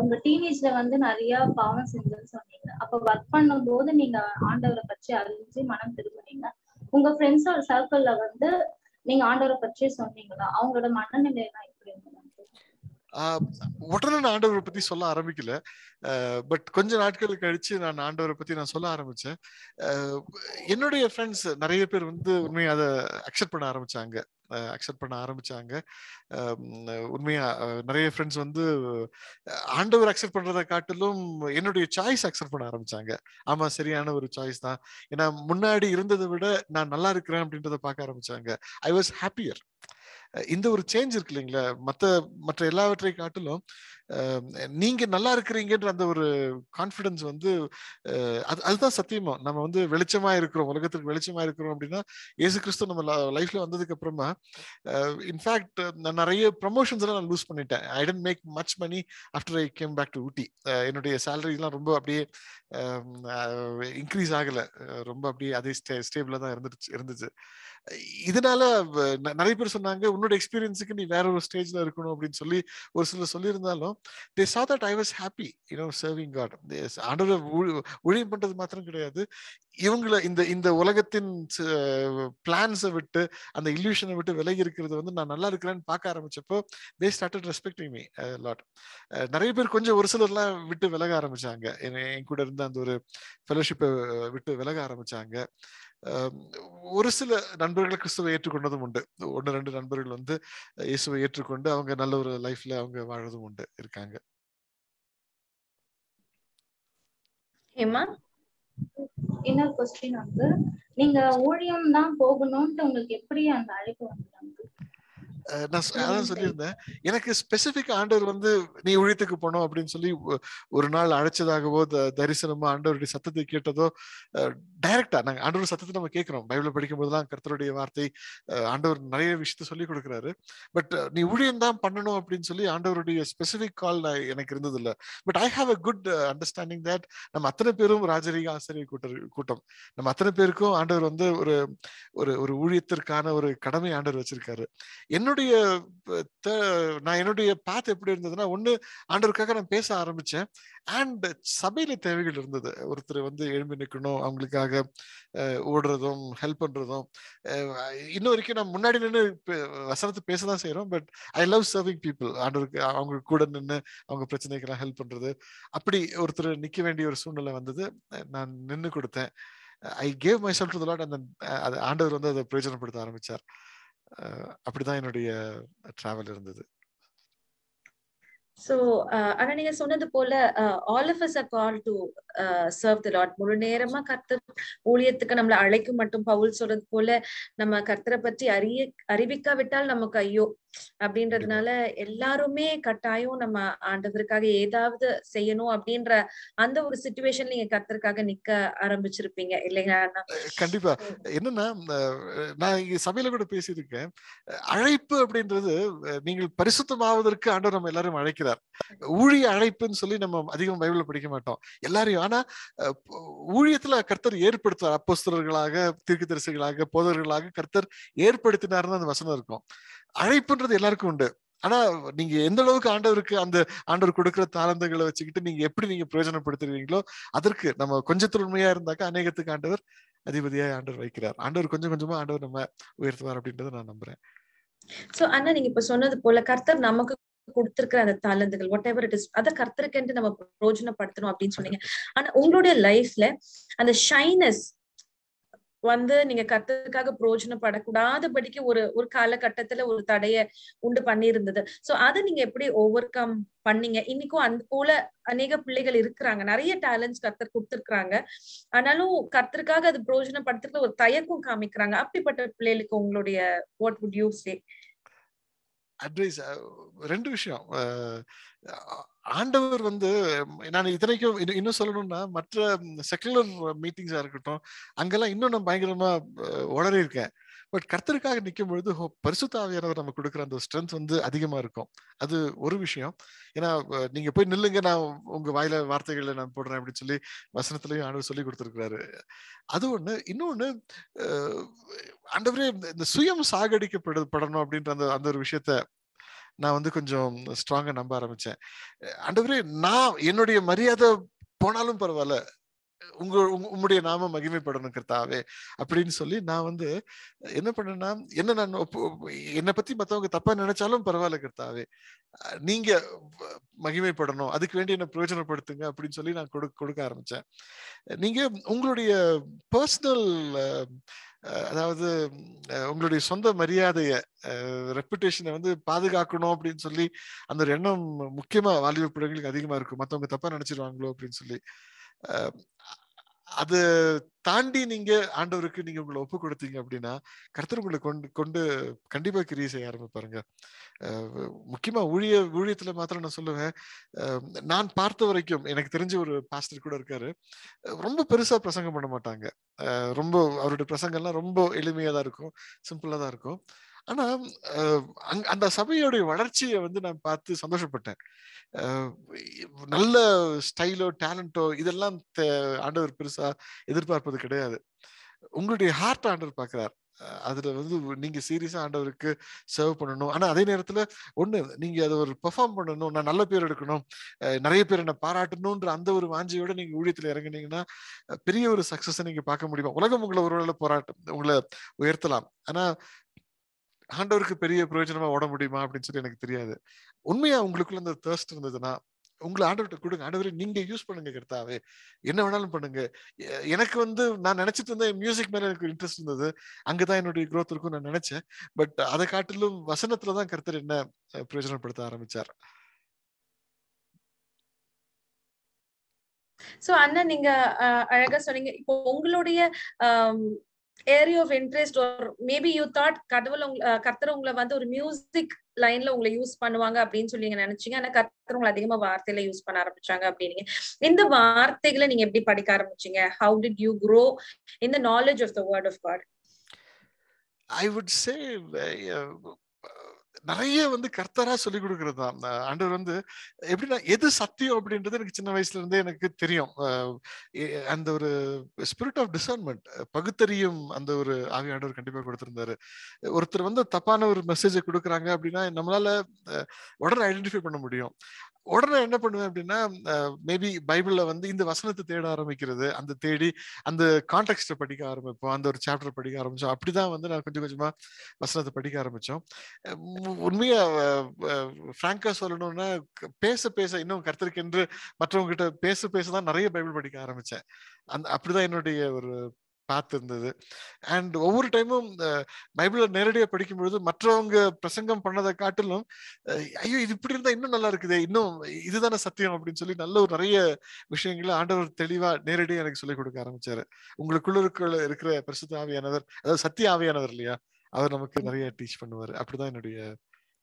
உங்க டீனேஜ்ல வந்து நிறைய பாவம் செஞ்சதுன்னு சொன்னீங்க. அப்ப ஒர்க் பண்ணும்போது நீங்க ஆண்டவரை பற்றி அறிஞ்சு மனம் திரும்பினீங்க. உங்க ஃப்ரெண்ட்ஸோட சர்க்கிள்ல வந்து நீங்க ஆண்டவரை பற்றி சொன்னீங்களா? அவங்களோட மனநிலை எல்லாம் எப்படி இருந்தது? உடனே நான் ஆண்டவரை பத்தி சொல்ல ஆரம்பிக்கல. பட் கொஞ்ச நாட்கள் கழிச்சு நான் ஆண்டவரை பத்தி நான் சொல்ல ஆரம்பிச்சேன். என்னுடைய ஃப்ரெண்ட்ஸ் நிறைய பேர் வந்து உண்மையை அதை அக்செப்ட் பண்ண ஆரம்பிச்சாங்க. அக்செப்ட் பண்ண ஆரம்பிச்சாங்க. ஆஹ் உண்மையா நிறைய ஃப்ரெண்ட்ஸ் வந்து ஆண்டவர் அக்செப்ட் பண்றதை காட்டிலும் என்னுடைய சாய்ஸ் அக்செப்ட் பண்ண ஆரம்பிச்சாங்க. ஆமா சரியான ஒரு சாய்ஸ் தான். ஏன்னா முன்னாடி இருந்ததை விட நான் நல்லா இருக்கிறேன் அப்படின்றத பார்க்க ஆரம்பிச்சாங்க. ஐ வாஸ் ஹாப்பியர் இந்த ஒரு சேஞ்ச் இருக்கு இல்லைங்களா? மற்ற மற்ற எல்லாவற்றை காட்டிலும் நீங்க நல்லா இருக்கிறீங்கன்ற அந்த ஒரு கான்ஃபிடன்ஸ் வந்து அது அதுதான் சத்தியமா. நம்ம வந்து வெளிச்சமா இருக்கிறோம் உலகத்துக்கு வெளிச்சமா இருக்கிறோம் அப்படின்னா ஏசு கிறிஸ்து நம்ம லைஃப்ல வந்ததுக்கு அப்புறமா இன்ஃபேக்ட் நான் நிறைய ப்ரமோஷன்ஸ் எல்லாம் நான் லூஸ் பண்ணிட்டேன். I didn't make much money after I came back to Ooty. என்னுடைய சேலரிலாம் ரொம்ப அப்படியே இன்க்ரீஸ் ஆகல. ரொம்ப அப்படியே அதே ஸ்டே ஸ்டேபிளா தான் இருந்துச்சு இருந்துச்சு. இதனால நிறைய பேர் சொன்னாங்க உன்னோட எக்ஸ்பீரியன்ஸுக்கு நீ வேற ஒரு ஸ்டேஜ்ல இருக்கணும் அப்படின்னு சொல்லி ஒரு சிலர் சொல்லியிருந்தாலும் they saw that I was happy you know serving God ஆண்டவர் ஊழியம் பண்றது மாத்திரம் கிடையாது. இவங்களை இந்த இந்த உலகத்தின் பிளான்ஸை விட்டு அந்த இல்யூஷனை விட்டு விலகி இருக்கிறது வந்து நான் நல்லா இருக்கிறேன்னு பார்க்க ஆரம்பிச்சப்போ they started respecting me Lord நிறைய பேர் கொஞ்சம் ஒரு சிலர்லாம் விட்டு விலக ஆரம்பிச்சாங்க. என் என் கூட இருந்த அந்த ஒரு ஃபெலோஷிப்பை விட்டு விலக ஆரம்பிச்சாங்க. ஒரு சில நண்பர்கள் கிறிஸ்துவை ஏற்றுக்கொண்டதும் உண்டு. ஒன்று ரெண்டு நண்பர்கள் வந்து இயேசுவை ஏற்றுக்கொண்டு அவங்க நல்ல ஒரு லைஃப்ல அவங்க வாழறதும் உண்டு இருக்காங்க. ஹேமா? இன்னொரு கொஸ்டின் வந்து நீங்க ஊழியம் தான் போகணும்ட்டு உங்களுக்கு எப்படி அந்த அழைப்பு அஹ் நான் அதான் சொல்லியிருந்தேன். எனக்கு ஸ்பெசிபிக் ஆண்டவர் வந்து நீ ஊழியத்துக்கு போனோம் அப்படின்னு சொல்லி ஒரு நாள் அழைச்சதாகவோ தரிசனமோ ஆண்டவருடைய சத்தத்தை கேட்டதோ டைரக்டா நாங்க ஆண்டவர் சத்தத்தை நம்ம கேட்கிறோம். பைபிள படிக்கும் போதெல்லாம் கர்த்தருடைய வார்த்தை ஆண்டவர் நிறைய விஷயத்த சொல்லி கொடுக்குறாரு. பட் நீ ஊழியம் தான் பண்ணணும் அப்படின்னு சொல்லி ஆண்டவருடைய ஸ்பெசிபிக் கால் எனக்கு இருந்தது இல்ல but I have a good understanding that நம்ம அத்தனை பேரும் ராஜரீக ஆசிரியர் கூட்ட கூட்டம். நம்ம அத்தனை பேருக்கும் ஆண்டவர் வந்து ஒரு ஒரு ஒரு ஊழியத்திற்கான ஒரு கடமை ஆண்டவர் வச்சிருக்காரு. என்னுடைய நான் என்னுடைய பாத் எப்படி இருந்ததுன்னா ஒன்று ஆண்டவருக்காக நான் பேச ஆரம்பிச்சேன். அண்ட் சபையில தேவைகள் இருந்தது. ஒருத்தர் வந்து எழும்பி நிற்கணும் அவங்களுக்காக ஓடுறதும் ஹெல்ப் பண்றதும். இன்ன வரைக்கும் நான் முன்னாடி நின்று வசனத்தை பேச தான் செய்யறோம் but I love serving people ஆண்டவருக்கு அவங்க கூட நின்று அவங்க பிரச்சனைக்கெல்லாம் ஹெல்ப் பண்றது. அப்படி ஒருத்தர் நிக்க வேண்டிய ஒரு சூழ்நிலை வந்தது. நான் நின்னு கொடுத்தேன். I gave my self to Lord அந்த ஆண்டவர் வந்து அதை பிரயோஜனப்படுத்த ஆரம்பிச்சார். அப்படிதான் என்னுடைய டிராவல் இருந்தது. சோ ஆனா நீங்க சொன்னது போல all of us are call to serve the Lord முழு நேரமா கர்த்தர் ஊழியத்துக்கு நம்மள அழைக்கும் மட்டும் பவுல் சொல்றது போல நம்ம கர்த்தரை பற்றி அறிய அறிவிக்காவிட்டால் நமக்கு ஐயோ அப்படின்றதுனால எல்லாருமே கட்டாயம் நம்ம ஆண்டவருக்காக ஏதாவது செய்யணும் அப்படின்ற அந்த ஒரு சுச்சுவேஷன் நீங்க கர்த்தருக்காக நிக்க ஆரம்பிச்சிருப்பீங்க அண்ணா? கண்டிப்பா. என்னன்னா நான் இங்க சபையில கூட பேசியிருக்கேன். அழைப்பு அப்படின்றது நீங்கள் பரிசுத்தமாவதற்கு ஆண்டவர் நம்ம எல்லாரும் அழைக்கிறார். ஊழிய அழைப்புன்னு சொல்லி நம்ம அதிகம் பைபிள்ல படிக்க மாட்டோம். எல்லாரையும் ஆனா ஊழியத்துல கர்த்தர் ஏற்படுத்துவார். அப்போஸ்தலர்களாக தீர்க்கதரிசிகளாக போதர்களாக கர்த்தர் ஏற்படுத்தினார்னு அந்த வசனம் இருக்கும். அழைப்புன்றது எல்லாருக்கும் உண்டு. ஆனா நீங்க எந்த அளவுக்கு ஆண்டவருக்கு அந்த ஆண்டவர் கொடுக்கிற தாளந்துகளை வச்சுக்கிட்டு நீங்க எப்படி நீங்க பிரயோஜனப்படுத்துறீங்களோ அதற்கு நம்ம கொஞ்சத்தில் உண்மையா இருந்தாக்கா அநேகத்துக்கு ஆண்டவர் அதிபதியா ஆண்டவர் வைக்கிறார். ஆண்டவர் கொஞ்சம் கொஞ்சமா ஆண்டவர் நம்ம உயர்த்துவார் அப்படின்றத நான் நம்புறேன். சோ அண்ணா நீங்க இப்ப சொன்னது போல கர்த்தர் நமக்கு கொடுத்திருக்கிற அந்த தாளந்துகள் வாட் எவர் இட் இஸ் அதை கர்த்தருக்கென்று நம்ம பிரயோஜனப்படுத்தணும் அப்படின்னு சொன்னீங்க. ஆனா உங்களுடைய லைஃப்ல அந்த ஷைனஸ் வந்து நீங்க கர்த்தருக்காக பிரயோஜனப்படக்கூடாதபடிக்கு ஒரு ஒரு காலகட்டத்துல ஒரு தடைய உண்டு பண்ணியிருந்தது. சோ அதை நீங்க எப்படி ஓவர் கம் பண்ணீங்க? இன்னைக்கும் அந்த போல அநேக பிள்ளைகள் இருக்கிறாங்க. நிறைய டேலண்ட்ஸ் கர்த்தர் கொடுத்துருக்குறாங்க. ஆனாலும் கர்த்தருக்காக அது பிரயோஜனப்படுத்துறதுல ஒரு தயக்கம் காமிக்கிறாங்க. அப்படிப்பட்ட பிள்ளைகளுக்கு உங்களுடைய what would you say advice ரெண்டு விஷயம். ஆண்டவர் வந்து நான் இத்தனைக்கும் இன்னும் இன்னும் சொல்லணும்னா மற்ற செக்குலர் மீட்டிங்ஸா இருக்கட்டும் அங்கெல்லாம் இன்னும் நான் பயங்கரமா உளறி இருக்கேன். பட் கர்த்தருக்காக நிற்கும் பொழுது ஹோ, நம்ம கொடுக்குற அந்த ஸ்ட்ரென்த் வந்து அதிகமா இருக்கும். அது ஒரு விஷயம். ஏன்னா நீங்க போய் நில்லுங்க நான் உங்க வாயில வார்த்தைகளை நான் போடுறேன் அப்படின்னு சொல்லி வசனத்திலையும் ஆண்டவர் சொல்லி கொடுத்துருக்கிறாரு. அது ஒண்ணு. இன்னொன்னு ஆண்டவரே இந்த- இந்த சுயம் சாகடிக்கப்பட படணும் அப்படின்ற அந்த அந்த ஒரு விஷயத்த நான் வந்து கொஞ்சம் ஸ்ட்ராங்கா நம்ப ஆரம்பிச்சேன். அண்டவரே நான் என்னுடைய மரியாதை போனாலும் பரவாயில்ல. உங்க உங்க- உம்முடைய நாம மகிமைப்படணும் கர்த்தாவே அப்படின்னு சொல்லி நான் வந்து என்ன பண்ணேன்னா என்ன நான் என்னை பத்தி மத்தவங்க தப்பா நினைச்சாலும் பரவாயில்ல கர்த்தாவே நீங்க மகிமைப்படணும் அதுக்கு வேண்டி என்ன பிரயோஜனப்படுத்துங்க அப்படின்னு சொல்லி நான் கொடு கொடுக்க ஆரம்பிச்சேன். நீங்க உங்களுடைய பர்சனல் அதாவது உங்களுடைய சொந்த மரியாதைய ரெப்புடேஷனை வந்து பாதுகாக்கணும் அப்படின்னு சொல்லி அந்த ஒரு எண்ணம் முக்கியமா வாலிப பிள்ளைங்களுக்கு அதிகமா இருக்கும். மத்தவங்க தப்பா நினைச்சிருவாங்களோ அப்படின்னு சொல்லி. அஹ் அது தாண்டி நீங்க ஆண்டவருக்கு நீங்க உங்களை ஒப்பு கொடுத்தீங்க அப்படின்னா கர்த்தர் உங்களை கொண்டு கொண்டு கண்டிப்பா கிரியை செய்ய ஆரம்பிப்பாருங்க. முக்கியமா ஊழிய ஊழியத்துல மாத்திரம் நான் சொல்லுவேன். நான் பார்த்த வரைக்கும் எனக்கு தெரிஞ்ச ஒரு பாஸ்டர் கூட இருக்காரு. ரொம்ப பெருசா பிரசங்கம் பண்ண மாட்டாங்க. ரொம்ப அவருடைய பிரசங்கம்லாம் ரொம்ப எளிமையா தான் இருக்கும் சிம்பிளா தான் இருக்கும். ஆனா அங் அந்த சபையோடைய வளர்ச்சியை வந்து நான் பார்த்து சந்தோஷப்பட்டேன். நல்ல ஸ்டைலோ டேலண்டோ இதெல்லாம் ஆண்டவர் பெருசா எதிர்பார்ப்பது கிடையாது. உங்களுடைய ஹார்ட் ஆண்டவர் பார்க்கிறார். அதுல வந்து நீங்க சீரியஸா ஆண்டவருக்கு சர்வ் பண்ணணும். ஆனா அதே நேரத்துல ஒண்ணு நீங்க அதை ஒரு பெர்ஃபார்ம் பண்ணணும் நான் நல்ல பேர் எடுக்கணும் நிறைய பேர் என்ன பாராட்டணும்ன்ற அந்த ஒரு வாஞ்சியோட நீங்க ஊழியத்துல இறங்குனீங்கன்னா பெரிய ஒரு சக்சஸ் நீங்க பார்க்க முடியுமா? உலகம் உங்களை ஒருவேளை போராட்டம் உங்களை உயர்த்தலாம். ஆனா ஆண்டவருக்கு பெரிய பிரயோஜனமா ஓட முடியுமா அப்படின்னு சொல்லி எனக்கு தெரியாது. உண்மையா உங்களுக்குள்ள அந்த தேர்ஸ்ட் இருந்ததுன்னா உங்களை ஆண்டவர்கிட்ட கொடுங்க. ஆண்டவரை நீங்க யூஸ் பண்ணுங்க கர்த்தாவே. என்ன வேணாலும் பண்ணுங்க. எனக்கு வந்து நான் நினைச்சிட்டு இருந்தேன் மியூசிக் மேல எனக்கு இன்ட்ரெஸ்ட் இருந்தது. அங்கதான் என்னுடைய குரோத் இருக்கும் நான் நினைச்சேன். பட் அதை காட்டிலும் வசனத்துலதான் கர்த்தர் என்ன பிரயோஜனப்படுத்த ஆரம்பிச்சார். சோ அண்ணா நீங்க அழகா சொன்னீங்க. இப்போ உங்களுடைய ஏரியா ஆஃப் இன்ட்ரெஸ்ட் ஒரு மேபி யூ தாட் கடவுள் உங்க கர்த்தர் உங்களை வந்து ஒரு மியூசிக் லைன்ல உங்களை யூஸ் பண்ணுவாங்க அப்படின்னு சொல்லி நீங்க நினைச்சீங்க. ஆனா கர்த்தர் உங்களை அதிகமா வார்த்தையில யூஸ் பண்ண ஆரம்பிச்சாங்க அப்படின்னீங்க. இந்த வார்த்தைகளை நீங்க எப்படி படிக்க ஆரம்பிச்சீங்க? How did you grow in the knowledge of the word of God I would say நிறைய வந்து கர்த்தரா சொல்லி கொடுக்கறது தான். ஆண்டவர் வந்து எப்படின்னா எது சத்தியம் அப்படின்றது எனக்கு சின்ன வயசுல இருந்தே எனக்கு தெரியும். அந்த ஒரு ஸ்பிரிட் ஆஃப் டிசர்ன்மெண்ட் பகுத்தறியும் அந்த ஒரு ஆவி ஆண்டவர் கண்டிப்பா கொடுத்திருந்தாரு. ஒருத்தர் வந்து தப்பான ஒரு மெசேஜை கொடுக்குறாங்க அப்படின்னா நம்மளால உடனே ஐடென்டிஃபை பண்ண முடியும். உடனே என்ன பண்ணுவேன் அப்படின்னா மேபி பைபிள்ல வந்து இந்த வசனத்தை தேட ஆரம்பிக்கிறது அந்த தேடி அந்த கான்டெக்ட்டை படிக்க ஆரம்பிப்போம் அந்த ஒரு சாப்டர் படிக்க ஆரம்பிச்சோம். அப்படிதான் வந்து நான் கொஞ்சம் கொஞ்சமா வசனத்தை படிக்க ஆரம்பிச்சோம். உண்மையா ஃப்ராங்கா சொல்லணும்னா பேச பேச இன்னும் கர்த்தருக்கென்று மற்றவங்க கிட்ட பேச பேச தான் நிறைய பைபிள் படிக்க ஆரம்பிச்சேன். அந்த அப்படிதான் என்னுடைய ஒரு பாத்து இருந்தது அண்ட் ஒவ்வொரு டைமும் பைபிளை நேரடியா படிக்கும் பொழுது மற்றவங்க பிரசங்கம் பண்ணதை காட்டிலும் ஐயோ இது இப்படி இருந்தா இன்னும் நல்லா இருக்குதே இன்னும் இதுதானே சத்தியம் அப்படின்னு சொல்லி நல்ல ஒரு நிறைய விஷயங்களை ஆண்டவர் தெளிவா நேரடியா எனக்கு சொல்லிக் கொடுக்க ஆரம்பிச்சாரு. உங்களுக்குள்ள இருக்கிற இருக்கிற பரிசுத்த ஆவியானவர் அதாவது சத்திய ஆவியானவர் இல்லையா அவர் நமக்கு நிறைய டீச் பண்ணுவாரு. அப்படிதான் என்னுடைய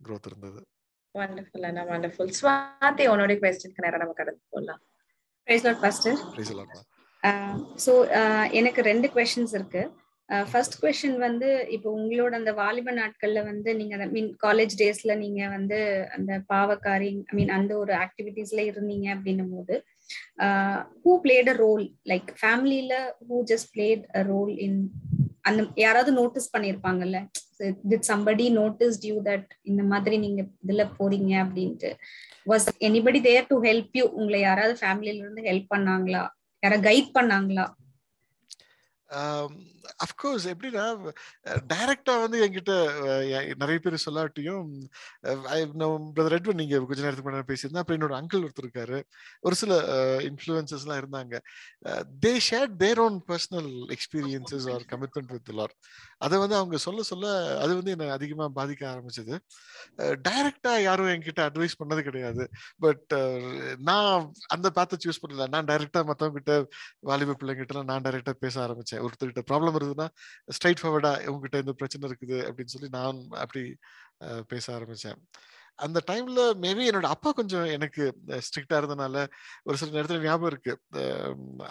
growth இருந்தது. வண்டர்ஃபுல் அண்ணா வண்டர்ஃபுல் ஸ்வாதி உன்னோட கொஸ்டினுக்கு நேரம் நம்ம கடந்து போகலாம் praise Lord pastor Lord, ma'am. So எனக்கு ரெண்டு கொஷின்ஸ் இருக்கு. ஃபர்ஸ்ட் கொஷின் வந்து இப்போ உங்களோட அந்த வாலிப நாட்கள்ல வந்து நீங்க மீன் காலேஜ் டேஸ்ல நீங்க வந்து அந்த பாவக்காரி ஐ மீன் அந்த ஒரு ஆக்டிவிட்டீஸ்ல இருந்தீங்க அப்படின்னும் போது who played a role like ஃபேமிலியில who just played a role in அந்த யாராவது notice பண்ணிருப்பாங்கல்ல? Did somebody notice you that இந்த மாதிரி நீங்க இதுல போறீங்க அப்படின்ட்டு? Was anybody there to help you உங்களை யாராவது ஃபேமிலியில இருந்து ஹெல்ப் பண்ணாங்களா? யாரா கைட் பண்ணாங்களா? Um, அஃப்கோர்ஸ் எப்படின்னா டைரக்டா வந்து என்கிட்ட நிறைய பேர் சொல்லாட்டியும் பிரதர் ரெட்வன் நீங்க கொஞ்ச நேரத்துக்கு முன்னாடி பேசியிருந்தேன் அப்புறம் என்னோட அங்கிள் ஒருத்தர் இருக்காரு. ஒரு சில இன்ஃபுளுசஸ் எல்லாம் இருந்தாங்க. They share their own personal experiences or commitment with Lord அதை வந்து அவங்க சொல்ல சொல்ல அது வந்து என்னை அதிகமாக பாதிக்க ஆரம்பிச்சது. டைரக்டாக யாரும் என்கிட்ட அட்வைஸ் பண்ணது கிடையாது. பட் நான் அந்த பாத்தை சூஸ் பண்ணல. நான் டைரெக்டாக மற்றவங்ககிட்ட வாலிப பிள்ளைங்கிட்டலாம் நான் டைரெக்டாக பேச ஆரம்பிச்சேன். ஒருத்தர்கிட்ட ப்ராப்ளம் இருந்ததுன்னா ஸ்ட்ரைட் ஃபார்வர்டாக உங்ககிட்ட இந்த பிரச்சனை இருக்குது அப்படின்னு சொல்லி நான் அப்படி பேச ஆரம்பிச்சேன். அந்த டைம்ல மேபி என்னோட அப்பா கொஞ்சம் எனக்கு ஸ்ட்ரிக்டா இருந்தனால ஒரு சில நேரத்துல ஞாபகம் இருக்கு.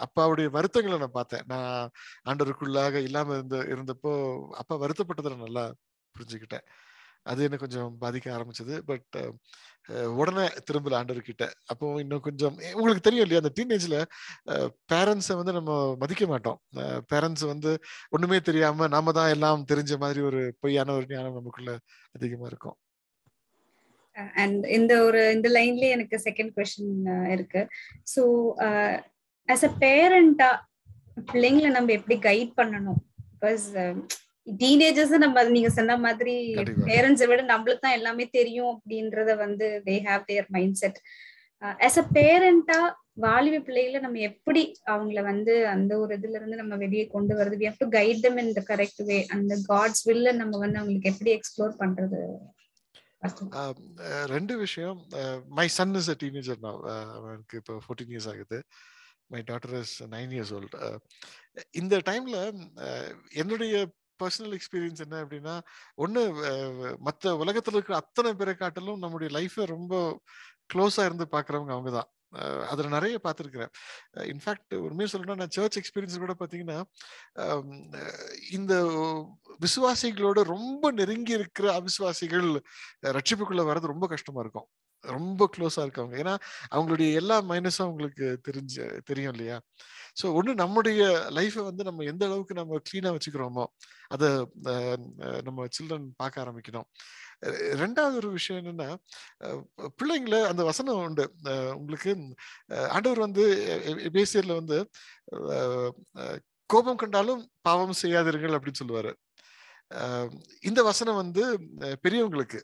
அப்பாவுடைய வருத்தங்களை நான் பார்த்தேன். நான் ஆண்டவருக்குள்ளாக இல்லாம இருந்த இருந்தப்போ அப்பா வருத்தப்பட்டதில் நல்லா புரிஞ்சுக்கிட்டேன். அது என்ன கொஞ்சம் பாதிக்க ஆரம்பிச்சது. பட் உடனே திரும்பல ஆண்டவர்கிட்ட. அப்போ இன்னும் கொஞ்சம் உங்களுக்கு தெரியும் இல்லையா? அந்த டீனேஜ்ல பேரண்ட்ஸை வந்து நம்ம மதிக்க மாட்டோம். பேரண்ட்ஸ் வந்து ஒண்ணுமே தெரியாம நாம தான் எல்லாம் தெரிஞ்ச மாதிரி ஒரு பொய்யான ஒரு ஞானம் நமக்குள்ள அதிகமா இருக்கும். அண்ட் இந்த ஒரு இந்த லைன்லயே எனக்கு செகண்ட் கொஸ்டின் இருக்கு. ஸோ ஆஸ் அ பேரண்டா பிள்ளைங்களை நம்ம எப்படி கைட் பண்ணணும்? பிகாஸ் டீனேஜர்ஸ் நம்ம நீங்க சொன்ன மாதிரி. பேரண்ட்ஸை விட நம்மளுக்கு தான் எல்லாமே தெரியும் அப்படின்றத வந்து they have their mind set as a பேரண்டா வாலிப பிள்ளைகளை நம்ம எப்படி அவங்கள வந்து அந்த ஒரு இதுல இருந்து நம்ம வெளியே கொண்டு வருது to guide them in the correct way. அந்த காட்ஸ் வில்ல நம்ம வந்து அவங்களுக்கு எப்படி எக்ஸ்ப்ளோர் பண்றது? ரெண்டு விஷயம். My son is a teenager நான் அவனுக்கு இப்போ ஃபோர்டீன் இயர்ஸ் ஆகுது. My daughter is nine years old இந்த டைம்ல என்னுடைய பர்சனல் எக்ஸ்பீரியன்ஸ் என்ன அப்படின்னா ஒன்று மற்ற உலகத்தில் இருக்கிற அத்தனை பேரை காட்டிலும் நம்முடைய லைஃப்பை ரொம்ப க்ளோஸாக இருந்து பார்க்குறவங்க அவங்க தான் அதில் நிறைய பார்த்துருக்குறேன் இன்ஃபேக்ட் உண்மையை சொல்லணும்னா நான் சர்ச் எக்ஸ்பீரியன்ஸ் கூட பார்த்தீங்கன்னா இந்த விசுவாசிகளோட ரொம்ப நெருங்கி இருக்கிற அவிசுவாசிகள் ரட்சிப்புக்குள்ளே வர்றது ரொம்ப கஷ்டமாக இருக்கும். ரொம்ப க்ளோஸாக இருக்கவங்க. ஏன்னா அவங்களுடைய எல்லா மைனஸும் அவங்களுக்கு தெரிஞ்சு தெரியும் இல்லையா? ஸோ ஒன்று நம்முடைய லைஃப்பை வந்து நம்ம எந்த அளவுக்கு நம்ம க்ளீனாக வச்சுக்கிறோமோ அதை நம்ம சில்ட்ரன் பார்க்க ஆரம்பிக்கணும். ரெண்டாவது ஒரு விஷயம் என்னன்னா பிள்ளைங்கள அந்த வசனம் உண்டு. உங்களுக்கு ஆண்டவர் வந்து பேசியர்ல வந்து கோபம் கண்டாலும் பாவம் செய்யாதீர்கள் அப்படின்னு சொல்லுவாரு. இந்த வசனம் வந்து பெரியவங்களுக்கு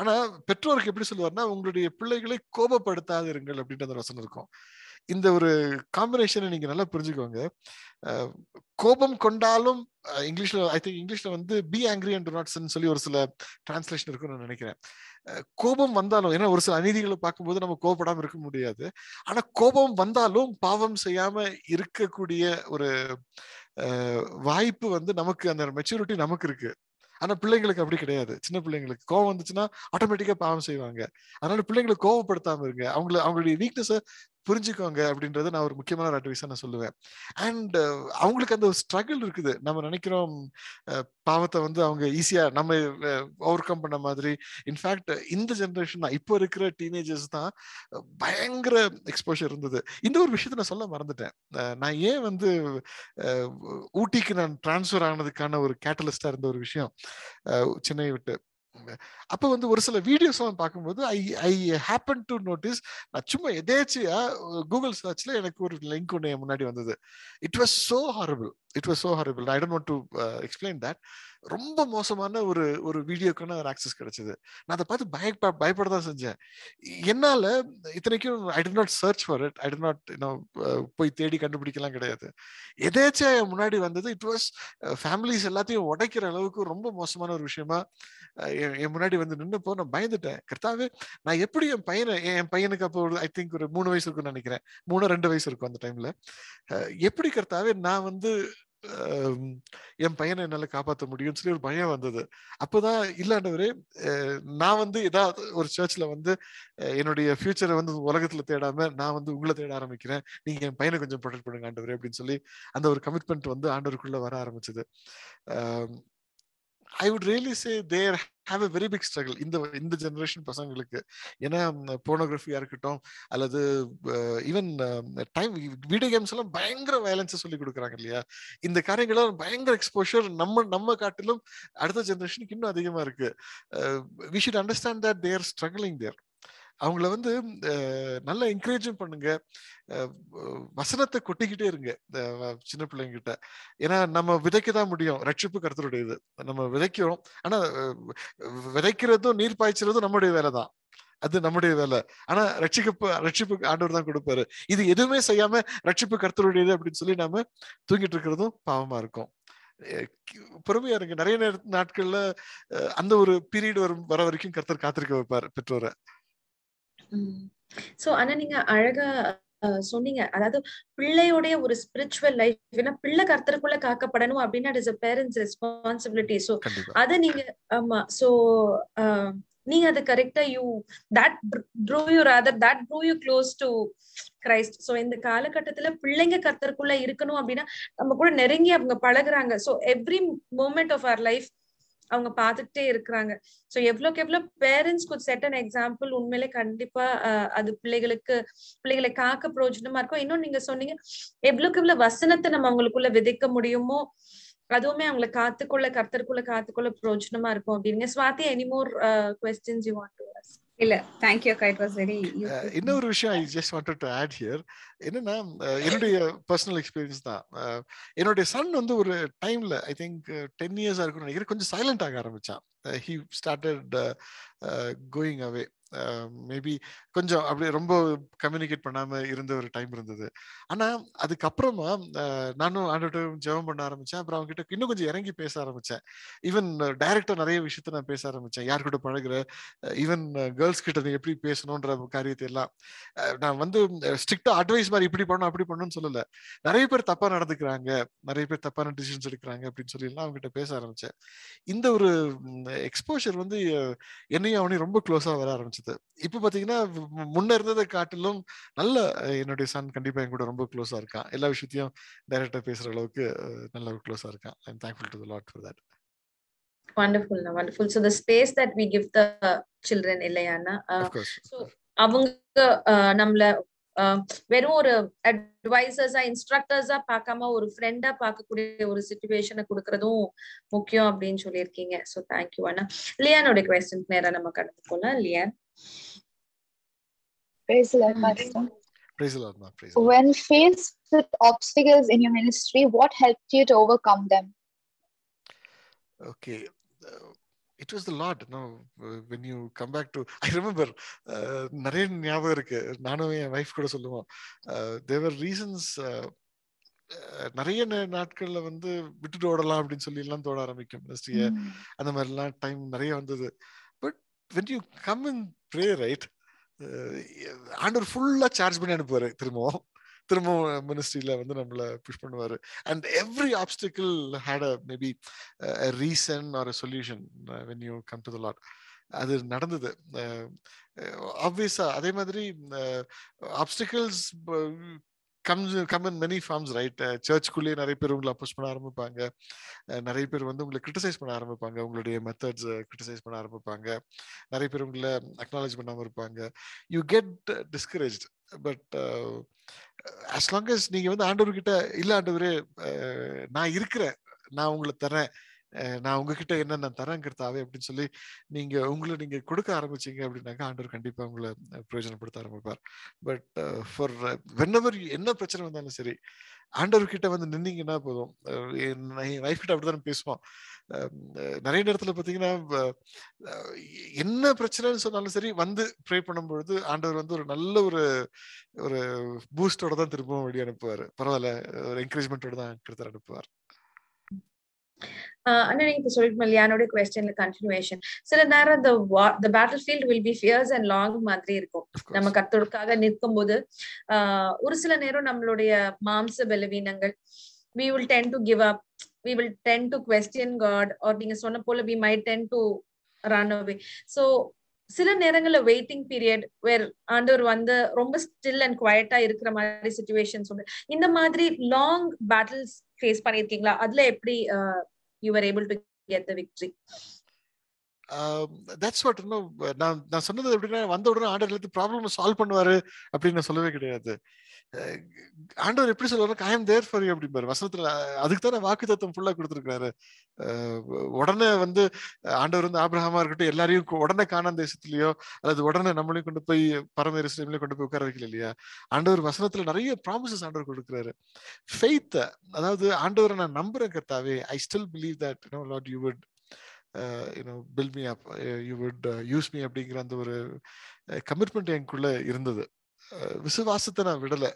ஆனா பெற்றோருக்கு எப்படி சொல்லுவார்னா உங்களுடைய பிள்ளைகளை கோபப்படுத்தாதிருங்கள் அப்படின்ற அந்த வசனம் இருக்கும். இந்த ஒரு காம்பினேஷனை நீங்க நல்லா புரிஞ்சுக்கோங்க. கோபம் கொண்டாலும் இங்கிலீஷ்ல ஐ திங்க் இங்கிலீஷ்ல வந்து பி ஆங்கிரி அண்ட் நாட் சொல்லி ஒரு சில டிரான்ஸ்லேஷன் இருக்குன்னு நான் நினைக்கிறேன். கோபம் வந்தாலும் ஏன்னா ஒரு சில அநீதிகளை பார்க்கும்போது நம்ம கோபப்படாம இருக்க முடியாது. ஆனா கோபம் வந்தாலும் பாவம் செய்யாம இருக்கக்கூடிய ஒரு வாய்ப்பு வந்து நமக்கு அந்த மெச்சூரிட்டி நமக்கு இருக்கு. ஆனா பிள்ளைங்களுக்கு அப்படி கிடையாது. சின்ன பிள்ளைங்களுக்கு கோவம் வந்துச்சுன்னா ஆட்டோமேட்டிக்கா பாவம் செய்வாங்க. அதனால பிள்ளைங்களை கோவப்படுத்தாம இருங்க. அவங்கள அவங்களுடைய வீக்னஸை புரிஞ்சுக்கோங்க அப்படின்றத நான் ஒரு முக்கியமான ஒரு அட்வைஸாக நான் சொல்லுவேன். அண்ட் uh, அவங்களுக்கு அந்த ஸ்ட்ரகிள் இருக்குது. நம்ம நினைக்கிறோம் பாவத்தை வந்து அவங்க ஈஸியாக நம்ம ஓவர் கம் பண்ண மாதிரி. இன்ஃபேக்ட் இந்த ஜென்ரேஷன் தான் இப்போ இருக்கிற டீனேஜர்ஸ் தான் பயங்கர எக்ஸ்போஷர் இருந்தது. இந்த ஒரு விஷயத்த நான் சொல்ல மறந்துட்டேன். நான் ஏன் வந்து ஊட்டிக்கு நான் டிரான்ஸ்ஃபர் ஆனதுக்கான ஒரு கேட்டலிஸ்டாக இருந்த ஒரு விஷயம் சென்னையை விட்டு. அப்ப வந்து ஒரு சில வீடியோஸ் எல்லாம் பார்க்கும்போது I I happen to notice நான் சும்மா எதேச்சியா கூகுள் சர்ச்ல எனக்கு ஒரு லிங்க் ஒன்று முன்னாடி வந்தது. It was so horrible it was so horrible I don't want to explain that ரொம்ப மோசமான ஒரு ஒரு வீடியோக்கான ஒரு ஆக்சஸ் கிடைச்சது. நான் அதை பார்த்து பய பயப்பட தான் செஞ்சேன். என்னால் இத்தனைக்கும் I did not search for it I did not போய் தேடி கண்டுபிடிக்கலாம் கிடையாது. எதேச்சும் என் முன்னாடி வந்தது இட் வாஸ் ஃபேமிலிஸ் எல்லாத்தையும் உடைக்கிற அளவுக்கு ரொம்ப மோசமான ஒரு விஷயமா என் முன்னாடி வந்து நின்றுப்போ நான் பயந்துட்டேன். கரெக்டாகவே நான் எப்படி என் பையனை என் பையனுக்கு அப்போ ஐ திங்க் ஒரு மூணு வயசு இருக்கும்னு நினைக்கிறேன். மூணு ரெண்டு வயசு இருக்கும் அந்த டைம்ல எப்படி கரெக்டாகவே நான் வந்து என் பையனை என்னால காப்பாற்ற முடியும்னு சொல்லி ஒரு பயம் வந்தது. அப்போதான் இல்லாண்டவரே நான் வந்து ஏதாவது ஒரு சர்ச்ல வந்து என்னுடைய ஃபியூச்சரை வந்து உலகத்துல தேடாம நான் வந்து உங்களை தேட ஆரம்பிக்கிறேன். நீங்க என் பையனை கொஞ்சம் ப்ரொடெக்ட் பண்ணுங்க ஆண்டவரே அப்படின்னு சொல்லி அந்த ஒரு கமிட்மெண்ட் வந்து ஆண்டவருக்குள்ள வர ஆரம்பிச்சது. I would really say there have a very big struggle இந்த இந்த ஜெனரேஷன் பசங்களுக்கு. ஏன்னா போனோகிராஃபியா இருக்கட்டும் அல்லது ஈவன் டைம் வீடியோ கேம்ஸ் எல்லாம் பயங்கர வயலன்ஸை சொல்லி கொடுக்குறாங்க இல்லையா? இந்த காரியங்களும் பயங்கர எக்ஸ்போஷர் நம்ம நம்ம காட்டிலும் அடுத்த ஜெனரேஷனுக்கு இன்னும் அதிகமா இருக்கு. We should understand that they're struggling their அவங்கள வந்து நல்லா என்கரேஜும் பண்ணுங்க. வசனத்தை கொட்டிக்கிட்டே இருங்க சின்ன பிள்ளைங்கிட்ட ஏன்னா நம்ம விதைக்க தான் முடியும். ரட்சிப்பு கருத்தருடையது. நம்ம விதைக்கிறோம். ஆனா விதைக்கிறதும் நீர் பாய்ச்சறதும் நம்முடைய வேலை தான். அது நம்முடைய வேலை. ஆனா ரட்சிக்கப்ப ரட்சிப்பு ஆண்டவர் தான் கொடுப்பாரு. இது எதுவுமே செய்யாம ரட்சிப்பு கருத்தருடையது அப்படின்னு சொல்லி நாம தூங்கிட்டு இருக்கிறதும் பாவமா இருக்கும். பொறுமையா இருங்க. நிறைய நேர நாட்கள்ல அந்த ஒரு பீரியட் வரும் வர வரைக்கும் கருத்தர் காத்திருக்க வைப்பார் பெற்றோரை. சோ ஆனா நீங்க அழகா சொன்னீங்க. அதாவது பிள்ளையோடைய ஒரு ஸ்பிரிச்சுவல் லைஃப் ஏன்னா பிள்ளை கர்த்தருக்குள்ள காக்கப்படணும் அப்படின்னா it is a parents responsibility so அத நீங்க ஆமா. சோ நீங்க அது கரெக்டா you that drew you rather that drew you close to Christ so இந்த காலகட்டத்துல பிள்ளைங்க கர்த்தருக்குள்ள இருக்கணும் அப்படின்னா நம்ம கூட நெருங்கி அவங்க பழகுறாங்க. So every moment of our life அவங்க பார்த்துட்டே இருக்கிறாங்க. சோ எவ்வளவுக்கு எவ்வளவு parents good set an example உண்மையிலே கண்டிப்பா அது பிள்ளைகளுக்கு பிள்ளைகளை காக்க பிரயோஜனமா இருக்கும். இன்னும் நீங்க சொன்னீங்க எவ்வளோக்கு எவ்வளவு வசனத்தை நம்ம அவங்களுக்குள்ள விதைக்க முடியுமோ அதுவுமே அவங்களை காத்துக்கொள்ள கர்த்தருக்குள்ள காத்துக்கொள்ள பிரயோஜனமா இருக்கும் அப்படின்னு. Swathi any more questions you want to இல்ல இட் வாஸ் வெரி இன்னொரு விஷயம் I just wanted to add here என்னன்னா என்னுடைய பர்சனல் எக்ஸ்பீரியன்ஸ் தான். என்னுடைய சன் வந்து ஒரு டைம்ல ஐ திங்க் டென் இயர்ஸா இருக்கும்னு நினைக்கிறேன். கொஞ்சம் சைலண்ட் ஆக ஆரம்பிச்சான். He started going away maybe கொஞ்சம் அப்படியே ரொம்ப கம்யூனிகேட் பண்ணாம இருந்த ஒரு டைம் இருந்தது. ஆனா அதுக்கப்புறமா நானும் ஆண்டோட ஜெபம் பண்ண ஆரம்பிச்சேன். அப்புறம் அவங்க கிட்ட இன்னும் கொஞ்சம் இறங்கி பேச ஆரம்பிச்சேன். ஈவன் டைரக்டா நிறைய விஷயத்த நான் பேச ஆரம்பிச்சேன். யார் கூட பழகுற? ஈவன் கேர்ள்ஸ் கிட்ட நீ எப்படி பேசணுன்ற காரியத்தை எல்லாம். நான் வந்து ஸ்ட்ரிக்டா அட்வைஸ் மாதிரி இப்படி பண்ணணும் அப்படி பண்ணணும்னு சொல்லல. நிறைய பேர் தப்பா நடந்துக்கிறாங்க. நிறைய பேர் தப்பான டிசிஷன்ஸ் எடுக்கிறாங்க அப்படின்னு சொல்லி எல்லாம் அவங்க கிட்ட பேச ஆரம்பிச்சேன். இந்த ஒரு எக்ஸ்போஷர் வந்து என்னையும் அவனையும் ரொம்ப க்ளோஸா வர ஆரம்பிச்சது இப்ப பாத்தீங்கன்னா முன்ன இருந்ததை காட்டிலும் நல்ல என்னுடைய சன் கண்டிப்பா என் கூட ரொம்ப க்ளோஸா இருக்கான். எல்லா விஷயத்தையும் டைரக்டா பேசுற அளவுக்கு நல்ல க்ளோஸா இருக்கான். I thankful to Lord for that wonderful wonderful. So the space that we give the children இல்லையானா அவங்க நம்மள வெறும் ஒரு அட்வைசர்ஸா இன்ஸ்ட்ரக்டர்ஸா பார்க்காம ஒரு ஃப்ரெண்டா பார்க்கக்கூடிய ஒரு சுச்சுவேஷனை கொடுக்கறதும் முக்கியம் அப்படின்னு சொல்லியிருக்கீங்க ஸோ தேங்க்யூ அண்ணா லியானோட கொஸ்டின் நேரா நம்ம கடந்து போலாம் லியான் Mm. When faced with obstacles in your ministry, what helped you to overcome them? okay uh, it was the lord. No uh, when you come back to i remember uh, நிறைய ஞாபகம் இருக்கு. நானும் என் wife கூட சொல்லுவோம். தேவர் reasons நிறைய நே- நாட்கள்ல வந்து விட்டுட்டு ஓடலாம் அப்படின்னு சொல்லி எல்லாம் தோட ஆரம்பிக்கும். Mm. அந்த மாதிரிலாம் டைம் நிறைய வந்தது. But when you come in pray right ஆண்டவர் ஃபுல்லா சார்ஜ் பண்ணி அனுப்புவாரு திரும்பவும். திரும்பவும் மினிஸ்ட்ரியில வந்து நம்மள புஷ் பண்ணுவாரு. And every obstacle had a maybe reason or a solution when you come to the Lord அது நடந்தது. Uh, uh, ஆப்வியஸா அதே மாதிரி uh, obstacles comes come in many forms right சர்ச்சுக்குள்ளேயே நிறைய பேர் உங்களை அப்போஸ் பண்ண ஆரம்பிப்பாங்க. நிறைய பேர் வந்து உங்களை கிரிட்டிசைஸ் பண்ண ஆரம்பிப்பாங்க. உங்களுடைய மெத்தட்ஸ் கிரிட்டிசைஸ் பண்ண ஆரம்பிப்பாங்க. நிறைய பேர் உங்களை அக்னாலேஜ் பண்ணாமல் இருப்பாங்க. You get discourage but as long as நீங்கள் வந்து ஆண்டவர்கிட்ட இல்லை ஆண்டவரே நான் இருக்கிறேன். நான் உங்களை தரேன் நான் உங்ககிட்ட என்ன நான் தரேங்கிறதாவே அப்படின்னு சொல்லி நீங்க உங்களை நீங்க கொடுக்க ஆரம்பிச்சீங்க அப்படின்னாக்கா ஆண்டவர் கண்டிப்பா உங்களை பிரயோஜனப்படுத்த ஆரம்பிப்பார். பட் ஃபார் வென்னவர் என்ன பிரச்சனை வந்தாலும் சரி ஆண்டவர் கிட்ட வந்து நின்னீங்கன்னா போதும். என் வைஃப் கிட்ட அப்படிதான் பேசுவோம் நிறைய நேரத்துல பாத்தீங்கன்னா என்ன பிரச்சனைன்னு சொன்னாலும் சரி வந்து ப்ரே பண்ணும்பொழுது ஆண்டவர் வந்து ஒரு நல்ல ஒரு ஒரு பூஸ்டோட தான் திரும்பவும் வெளியே அனுப்புவார். பரவாயில்ல ஒரு என்கரேஜ்மெண்ட்டோட தான் கிருத்தர் அனுப்புவார். ஆஹ் அண்ணா நீங்க இப்ப சொல்லிட்டு லியானோட கொஸ்டின்ல கண்டினியூவேஷன் சில நேரம் the war the battlefield will be fierce and long மாதிரி இருக்கும். நம்ம கத்தோடுக்காக நிற்கும் போது ஆஹ் ஒரு சில நேரம் நம்மளுடைய மாம்ச பலவீனங்கள் we will tend to give up we will tend to question god or நீங்க சொன்ன போல we might tend to run away. So சில நேரங்கள்ல வெயிட்டிங் பீரியட் வேர் ஆண்டவர் வந்து ரொம்ப ஸ்டில் அண்ட் குவாய்ட்டா இருக்கிற மாதிரி சுச்சுவேஷன்ஸ் உண்டு இந்த மாதிரி லாங் பேட்டில்ஸ் ஃபேஸ் பண்ணிருக்கீங்களா அதுல எப்படி you are able to get the victory that's what இன்னும் நான் நான் சொன்னது எப்படின்னா வந்த உடனே ஆண்டவர் எடுத்து ப்ராப்ளம் சால்வ் பண்ணுவாரு அப்படின்னு நான் சொல்லவே கிடையாது. ஆண்டவர் எப்படி சொல்லுவாரு I am there for you அப்படிம்பாரு. வசனத்துல அதுக்கு தானே வாக்கு தத்துவம் ஃபுல்லா கொடுத்துருக்காரு உடனே வந்து ஆண்டவர் வந்து ஆபிரஹாமா இருக்கட்டும் எல்லாரையும் உடனே காணான் தேசத்துலயோ அல்லது உடனே நம்மளையும் கொண்டு போய் பரம கொண்டு போய் உட்கார வைக்கல இல்லையா? ஆண்டவர் வசனத்துல நிறைய ப்ராமிசஸ் ஆண்டவர் கொடுக்குறாரு. ஃபெய்த்த அதாவது ஆண்டவரை நான் நம்புறேன் கர்த்தாவே I still believe that you know Lord you would you know fill me up you would use me அப்படிங்கிற அந்த ஒரு கமிட்மெண்ட் எனக்குள்ள இருந்தது. விசுவாசத்தை நான் விடல.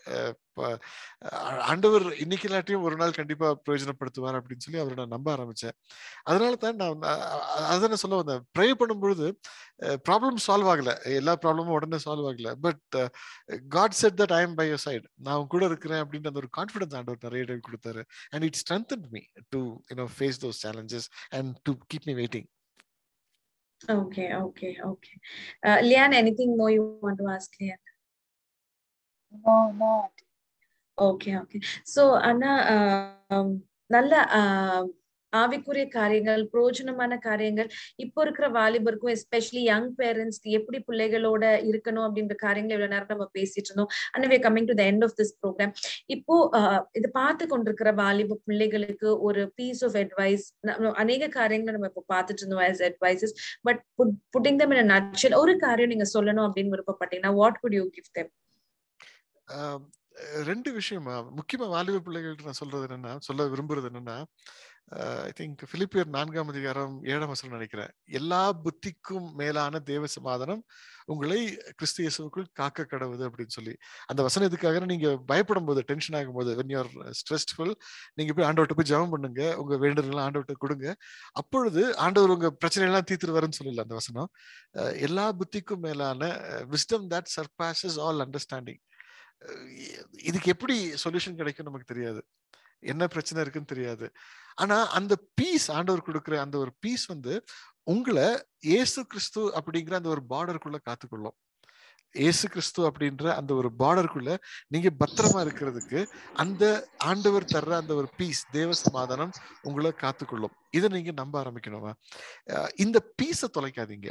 ஆண்டவர் இன்னைக்கு இல்லாட்டியும் ஒரு நாள் கண்டிப்பா பிரயோஜனப்படுத்துவார் அப்படின்னு சொல்லி அவரை நான் நம்ப ஆரம்பிச்சேன். அதனால தான் நான் அதை நான் சொல்ல வந்தேன். ப்ரே பண்ணும்பொழுது ப்ராப்ளம் சால்வ் ஆகல. எல்லா ப்ராப்ளமும் உடனே சால்வ் ஆகல. But God said that I am by your side நான் கூட இருக்கிறேன் அப்படின்ற அந்த ஒரு கான்ஃபிடன்ஸ் ஆண்டவர் நிறைய டைம் கொடுத்தாரு. And it strengthen me to you know face those challenges and to keep me waiting Okay, okay, okay. Uh, Lian, anything more you want to ask, No, no. Okay okay so ஆனா ஆம், நல்ல ஆம், ஆவிக்குரிய காரியங்கள் பிரயோஜனமான காரியங்கள் இப்போ இருக்கிற வாலிபருக்கும் especially young பேரண்ட்ஸ்க்கு எப்படி பிள்ளைகளோட இருக்கணும் அப்படின்ற காரியங்கள் இவ்வளவு நேரம் நம்ம பேசிட்டு இருந்தோம். And we coming to the end of this program இப்போ ஆஹ், இது பார்த்து கொண்டிருக்கிற வாலிப பிள்ளைகளுக்கு ஒரு பீஸ் ஆஃப் அட்வைஸ் அநேக காரியங்களை நம்ம இப்போ பார்த்துட்டு இருந்தோம் as advices but putting them in nutshell ஒரு காரியம் நீங்க சொல்லணும் அப்படின்னு விருப்பப்பட்டீங்கன்னா what good you give them ரெண்டு விஷயமா முக்கியமா வாலிப பிள்ளைகள்ட்ட நான் சொல்றது என்னன்னா சொல்ல விரும்புறது என்னன்னா ஐ திங்க் பிலிப்பியர் நான்காம் அதிகாரம் ஏழாம் வசனம் நினைக்கிறேன். எல்லா புத்திக்கும் மேலான தேவ சமாதானம் உங்களை கிறிஸ்து இயேசுக்குள் காக்க கடவுது அப்படின்னு சொல்லி. அந்த வசனம் எதுக்காக நீங்க பயப்படும் போது டென்ஷன் ஆகும் போது வென் யூஆர் ஸ்ட்ரெஸ்ஃபுல் நீங்க போய் ஆண்டவர்கிட்ட போய் ஜெபம் பண்ணுங்க உங்க வேண்டுதல்களை ஆண்டவர்கிட்ட கொடுங்க. அப்பொழுது ஆண்டவர் உங்க பிரச்சனை எல்லாம் தீர்த்துருவாருன்னு சொல்லல அந்த வசனம். எல்லா புத்திக்கும் மேலான wisdom that surpasses all understanding இதுக்கு எப்படி சொல்யூஷன் கிடைக்கும் நமக்கு தெரியாது. என்ன பிரச்சனை இருக்குன்னு தெரியாது. ஆனா அந்த பீஸ் ஆண்டவர் கொடுக்குற அந்த ஒரு பீஸ் வந்து உங்களை ஏசு கிறிஸ்து அப்படிங்கிற அந்த ஒரு பார்டருக்குள்ள காத்துக்கொள்ளும். ஏசு கிறிஸ்து அப்படின்ற அந்த ஒரு பார்டருக்குள்ள நீங்க பத்திரமா இருக்கிறதுக்கு அந்த ஆண்டவர் தர்ற அந்த ஒரு பீஸ் தேவ சமாதானம் உங்களை காத்துக்கொள்ளும். இதை நீங்க நம்ப ஆரம்பிக்கணுமா? இந்த பீஸை தொலைக்காதீங்க.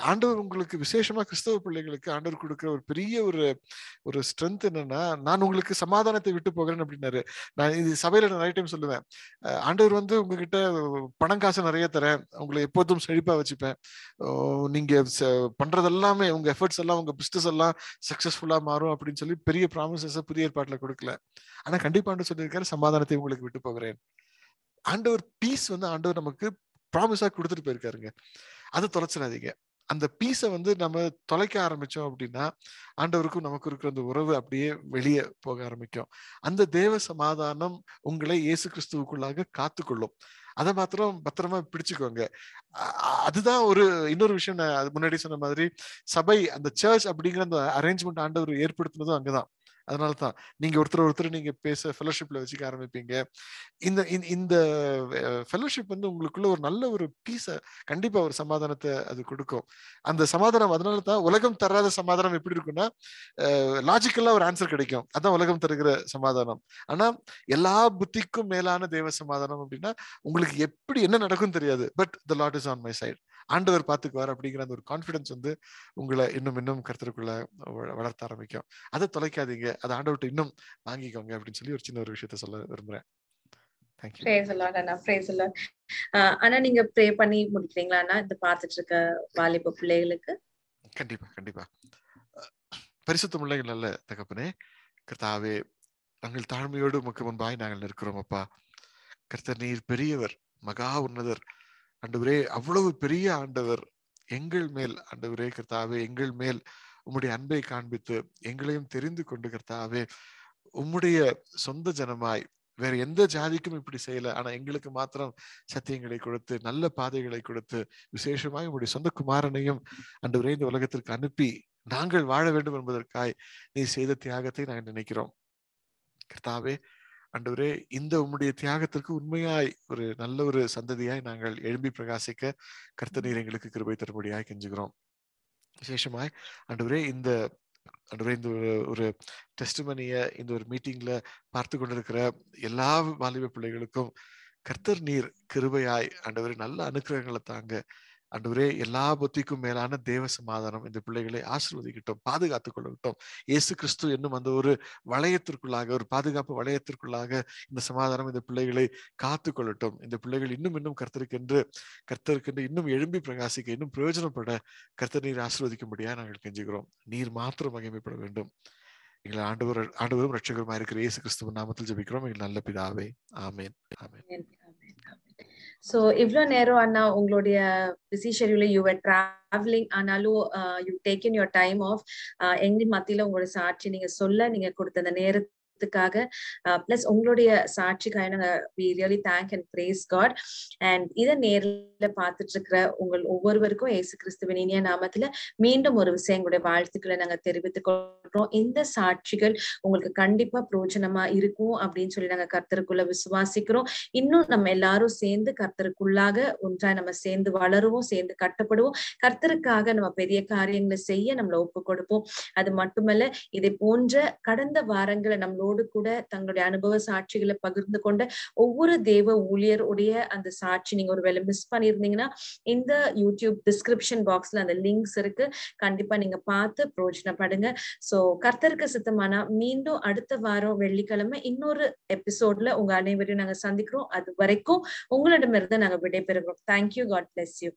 ஆண்டவர் உங்களுக்கு விசேஷமா கிறிஸ்தவ பிள்ளைகளுக்கு ஆண்டவர் கொடுக்குற ஒரு பெரிய ஒரு ஒரு ஸ்ட்ரென்த் என்னன்னா நான் உங்களுக்கு சமாதானத்தை விட்டு போகிறேன் அப்படின்னாரு. நான் இது சபையில நிறைய டைம் சொல்லுவேன். ஆண்டவர் வந்து உங்ககிட்ட பணம் காசு நிறைய தரேன். உங்களை எப்போதும் செழிப்பா வச்சுப்பேன். நீங்க ச- பண்றது எல்லாமே உங்க எஃபர்ட்ஸ் எல்லாம் உங்க பிஸ்னஸ் எல்லாம் சக்சஸ்ஃபுல்லா மாறும் அப்படின்னு சொல்லி பெரிய ப்ராமிசஸ் புதிய ஏற்பாட்டுல கொடுக்கல. ஆனா கண்டிப்பா ஆண்டு சொல்லியிருக்காரு சமாதானத்தை உங்களுக்கு விட்டு போகிறேன். ஆண்டவர் பீஸ் வந்து ஆண்டவர் நமக்கு ப்ராமிஸா கொடுத்துட்டு போயிருக்காருங்க. அதை தொலைச்சிடாதீங்க. அந்த பீஸை வந்து நம்ம தொலைக்க ஆரம்பிச்சோம் அப்படின்னா ஆண்டவருக்கும் நமக்கு இருக்கிற அந்த உறவு அப்படியே வெளியே போக ஆரம்பிக்கும். அந்த தேவ சமாதானம் உங்களை இயேசு கிறிஸ்துவுக்குள்ளாக காத்துக்கொள்ளும். அதை மாத்திரம் பத்திரமா பிடிச்சுக்கோங்க. அதுதான் ஒரு இன்னொரு விஷயம் நான் அது முன்னாடி சொன்ன மாதிரி சபை அந்த சர்ச் அப்படிங்கிற அந்த அரேஞ்ச்மெண்ட் ஆண்டவர் ஏற்படுத்தினதும் அங்கதான். அதனால தான். நீங்க ஒருத்தர் ஒருத்தர் நீங்க பேச ஃபெலோஷிப்ல வச்சுக்க ஆரம்பிப்பீங்க. இந்த இந்த- ஃபெலோஷிப் வந்து உங்களுக்குள்ள ஒரு நல்ல ஒரு பீஸை கண்டிப்பா ஒரு சமாதானத்தை அது கொடுக்கும். அந்த சமாதானம் அதனால தான் உலகம் தராத சமாதானம் எப்படி இருக்கும்னா லாஜிக்கலா ஒரு ஆன்சர் கிடைக்கும். அதான் உலகம் தருகிற சமாதானம். ஆனா எல்லா புத்திக்கும் மேலான தேவ சமாதானம் அப்படின்னா உங்களுக்கு எப்படி என்ன நடக்கும் தெரியாது. But the lot is on my side ஆண்டவர் பார்த்துக்குவார் அப்படிங்கிற அந்த ஒரு கான்ஃபிடன்ஸ் வந்து உங்களை இன்னும் இன்னும் கருத்துக்குள்ள வ- வளர்த்த ஆரம்பிக்கும். அதை தொலைக்காதீங்க. அதை ஆண்டவர்கிட்ட இன்னும் வாங்கிக்கோங்க அப்படின்னு சொல்லி ஒரு சின்ன ஒரு விஷயத்த சொல்ல விரும்புறேன். ஆனா நீங்க ப்ரே பண்ணி முடிக்கிறீங்களா இந்த பார்த்துட்டு இருக்க வாலிப பிள்ளைகளுக்கு. கண்டிப்பா கண்டிப்பா. அஹ் பரிசுத்தமுள்ள எங்கள் நல்ல தகப்பனே. கர்த்தாவே நாங்கள் தாழ்மையோடு உமக்கு முன்பாய் நாங்கள் நிற்கிறோம் அப்பா. கர்த்தர் நீர் பெரியவர் மகா உன்னதர். ஆண்டவரே அவ்வளவு பெரிய ஆண்டவர் எங்கள் மேல் ஆண்டவரே கர்த்தாவே எங்கள் மேல் உம்முடைய அன்பை காண்பித்து எங்களையும் தெரிந்து கொண்டு கர்த்தாவே உம்முடைய சொந்த ஜனமாய் வேற எந்த ஜாதிக்கும் இப்படி செய்யல ஆனா எங்களுக்கு மாத்திரம் சத்தியங்களை கொடுத்து நல்ல பாதைகளை கொடுத்து விசேஷமாய் உங்களுடைய சொந்த குமாரனையும் அன்று இந்த உலகத்திற்கு அனுப்பி நாங்கள் வாழ வேண்டும் என்பதற்காய் நீ செய்த தியாகத்தை நாங்கள் நினைக்கிறோம். கர்த்தாவே அன்றுவரே இந்த உம்முடைய தியாகத்திற்கு உண்மையாய் ஒரு நல்ல ஒரு சந்ததியாய் நாங்கள் எழும்பி பிரகாசிக்க கர்த்தர் நீர் எங்களுக்கு கிருபை தரும்படியாய் கெஞ்சுகிறோம். விசேஷமாய் அன்றுவரே இந்த அன்றுவரே இந்த ஒரு ஒரு டெஸ்ட்மனிய இந்த ஒரு மீட்டிங்ல பார்த்து கொண்டிருக்கிற எல்லா வாலிப பிள்ளைகளுக்கும் கர்த்தர் நீர் கிருபையாய் ஆண்டவரே நல்ல அனுக்கிரகங்களை தாங்க அன்றுவரே எல்லா புத்திக்கும் மேலான தேவ சமாதானம் இந்த பிள்ளைகளை ஆசீர்வதிக்கட்டும் பாதுகாத்துக் கொள்ளட்டும் இயேசு கிறிஸ்து என்னும் அந்த ஒரு வளையத்திற்குள்ளாக ஒரு பாதுகாப்பு வளையத்திற்குள்ளாக இந்த சமாதானம் இந்த பிள்ளைகளை காத்து கொள்ளட்டும் இந்த பிள்ளைகள் இன்னும் இன்னும் கர்த்தருக்கென்று கர்த்தருக்கென்று இன்னும் எழும்பி பிரகாசிக்க இன்னும் பிரயோஜனப்பட கர்த்தர் நீர் ஆசிர்வதிக்கும்படியா நாங்கள் கெஞ்சுகிறோம். நீர் மாத்திரம் மகிமைப்பட வேண்டும். எங்களை ஆண்டவர் ஆண்டவரும் ரட்சகருமா இருக்கிற இயேசு கிறிஸ்துவ நாமத்தில் ஜபிக்கிறோம். எங்கள் நல்ல பிதாவே. ஆமேன். ஆமேன். சோ இவ்வளோ நேரம் அண்ணா உங்களுடைய பிஸி ஷெடியூல யூ டிராவலிங் ஆனாலும் you taken your time off எங்க மத்தியில உங்களோட சாட்சி நீங்க சொல்ல நீங்க கொடுத்த அந்த கொடுத்ததுக்காக uh, பிளஸ் உங்களுடைய சாட்சிக்காக நாங்க we really thank and praise God and இதை நேர்ல பார்த்துட்டு இருக்கிற உங்கள் ஒவ்வொருவருக்கும் ஏசு கிறிஸ்துவின் இனிய நாமத்துல மீண்டும் ஒரு விஷயம் எங்களுடைய வாழ்த்துக்களை நாங்க தெரிவித்துக் கொள்றோம். இந்த சாட்சிகள் உங்களுக்கு கண்டிப்பா பிரோஜனமா இருக்கும் அப்படின்னு சொல்லி நாங்க கர்த்தருக்குள்ள விசுவாசிக்கிறோம். இன்னும் நம்ம எல்லாரும் சேர்ந்து கர்த்தருக்குள்ளாக ஒன்றாய் நம்ம சேர்ந்து வளருவோம் சேர்ந்து கட்டப்படுவோம். கர்த்தருக்காக நம்ம பெரிய காரியங்களை செய்ய நம்மள ஒப்பு கொடுப்போம். அது மட்டுமல்ல இதை போன்ற கடந்த வாரங்களை நம்மளோட கூட தங்களுடைய அனுபவ சாட்சிகளை பகிர்ந்து கொண்ட ஒவ்வொரு தேவ ஊழியருடைய அந்த சாட்சி நீங்க ஒரு வேலை மிஸ் பண்ணியிருந்தீங்கன்னா இந்த யூடியூப் டிஸ்கிரிப்ஷன் பாக்ஸ்ல அந்த லிங்க்ஸ் இருக்கு. கண்டிப்பா நீங்க பார்த்து பிரோஜனப்படுங்க. சோ கர்த்தருக்கு சித்தமானா மீண்டும் அடுத்த வாரம் வெள்ளிக்கிழமை இன்னொரு எபிசோட்ல உங்க அனைவரையும் நாங்க சந்திக்கிறோம். அது வரைக்கும் உங்களிடமிருந்து நாங்க விடைபெறுகிறோம். Thank you God bless you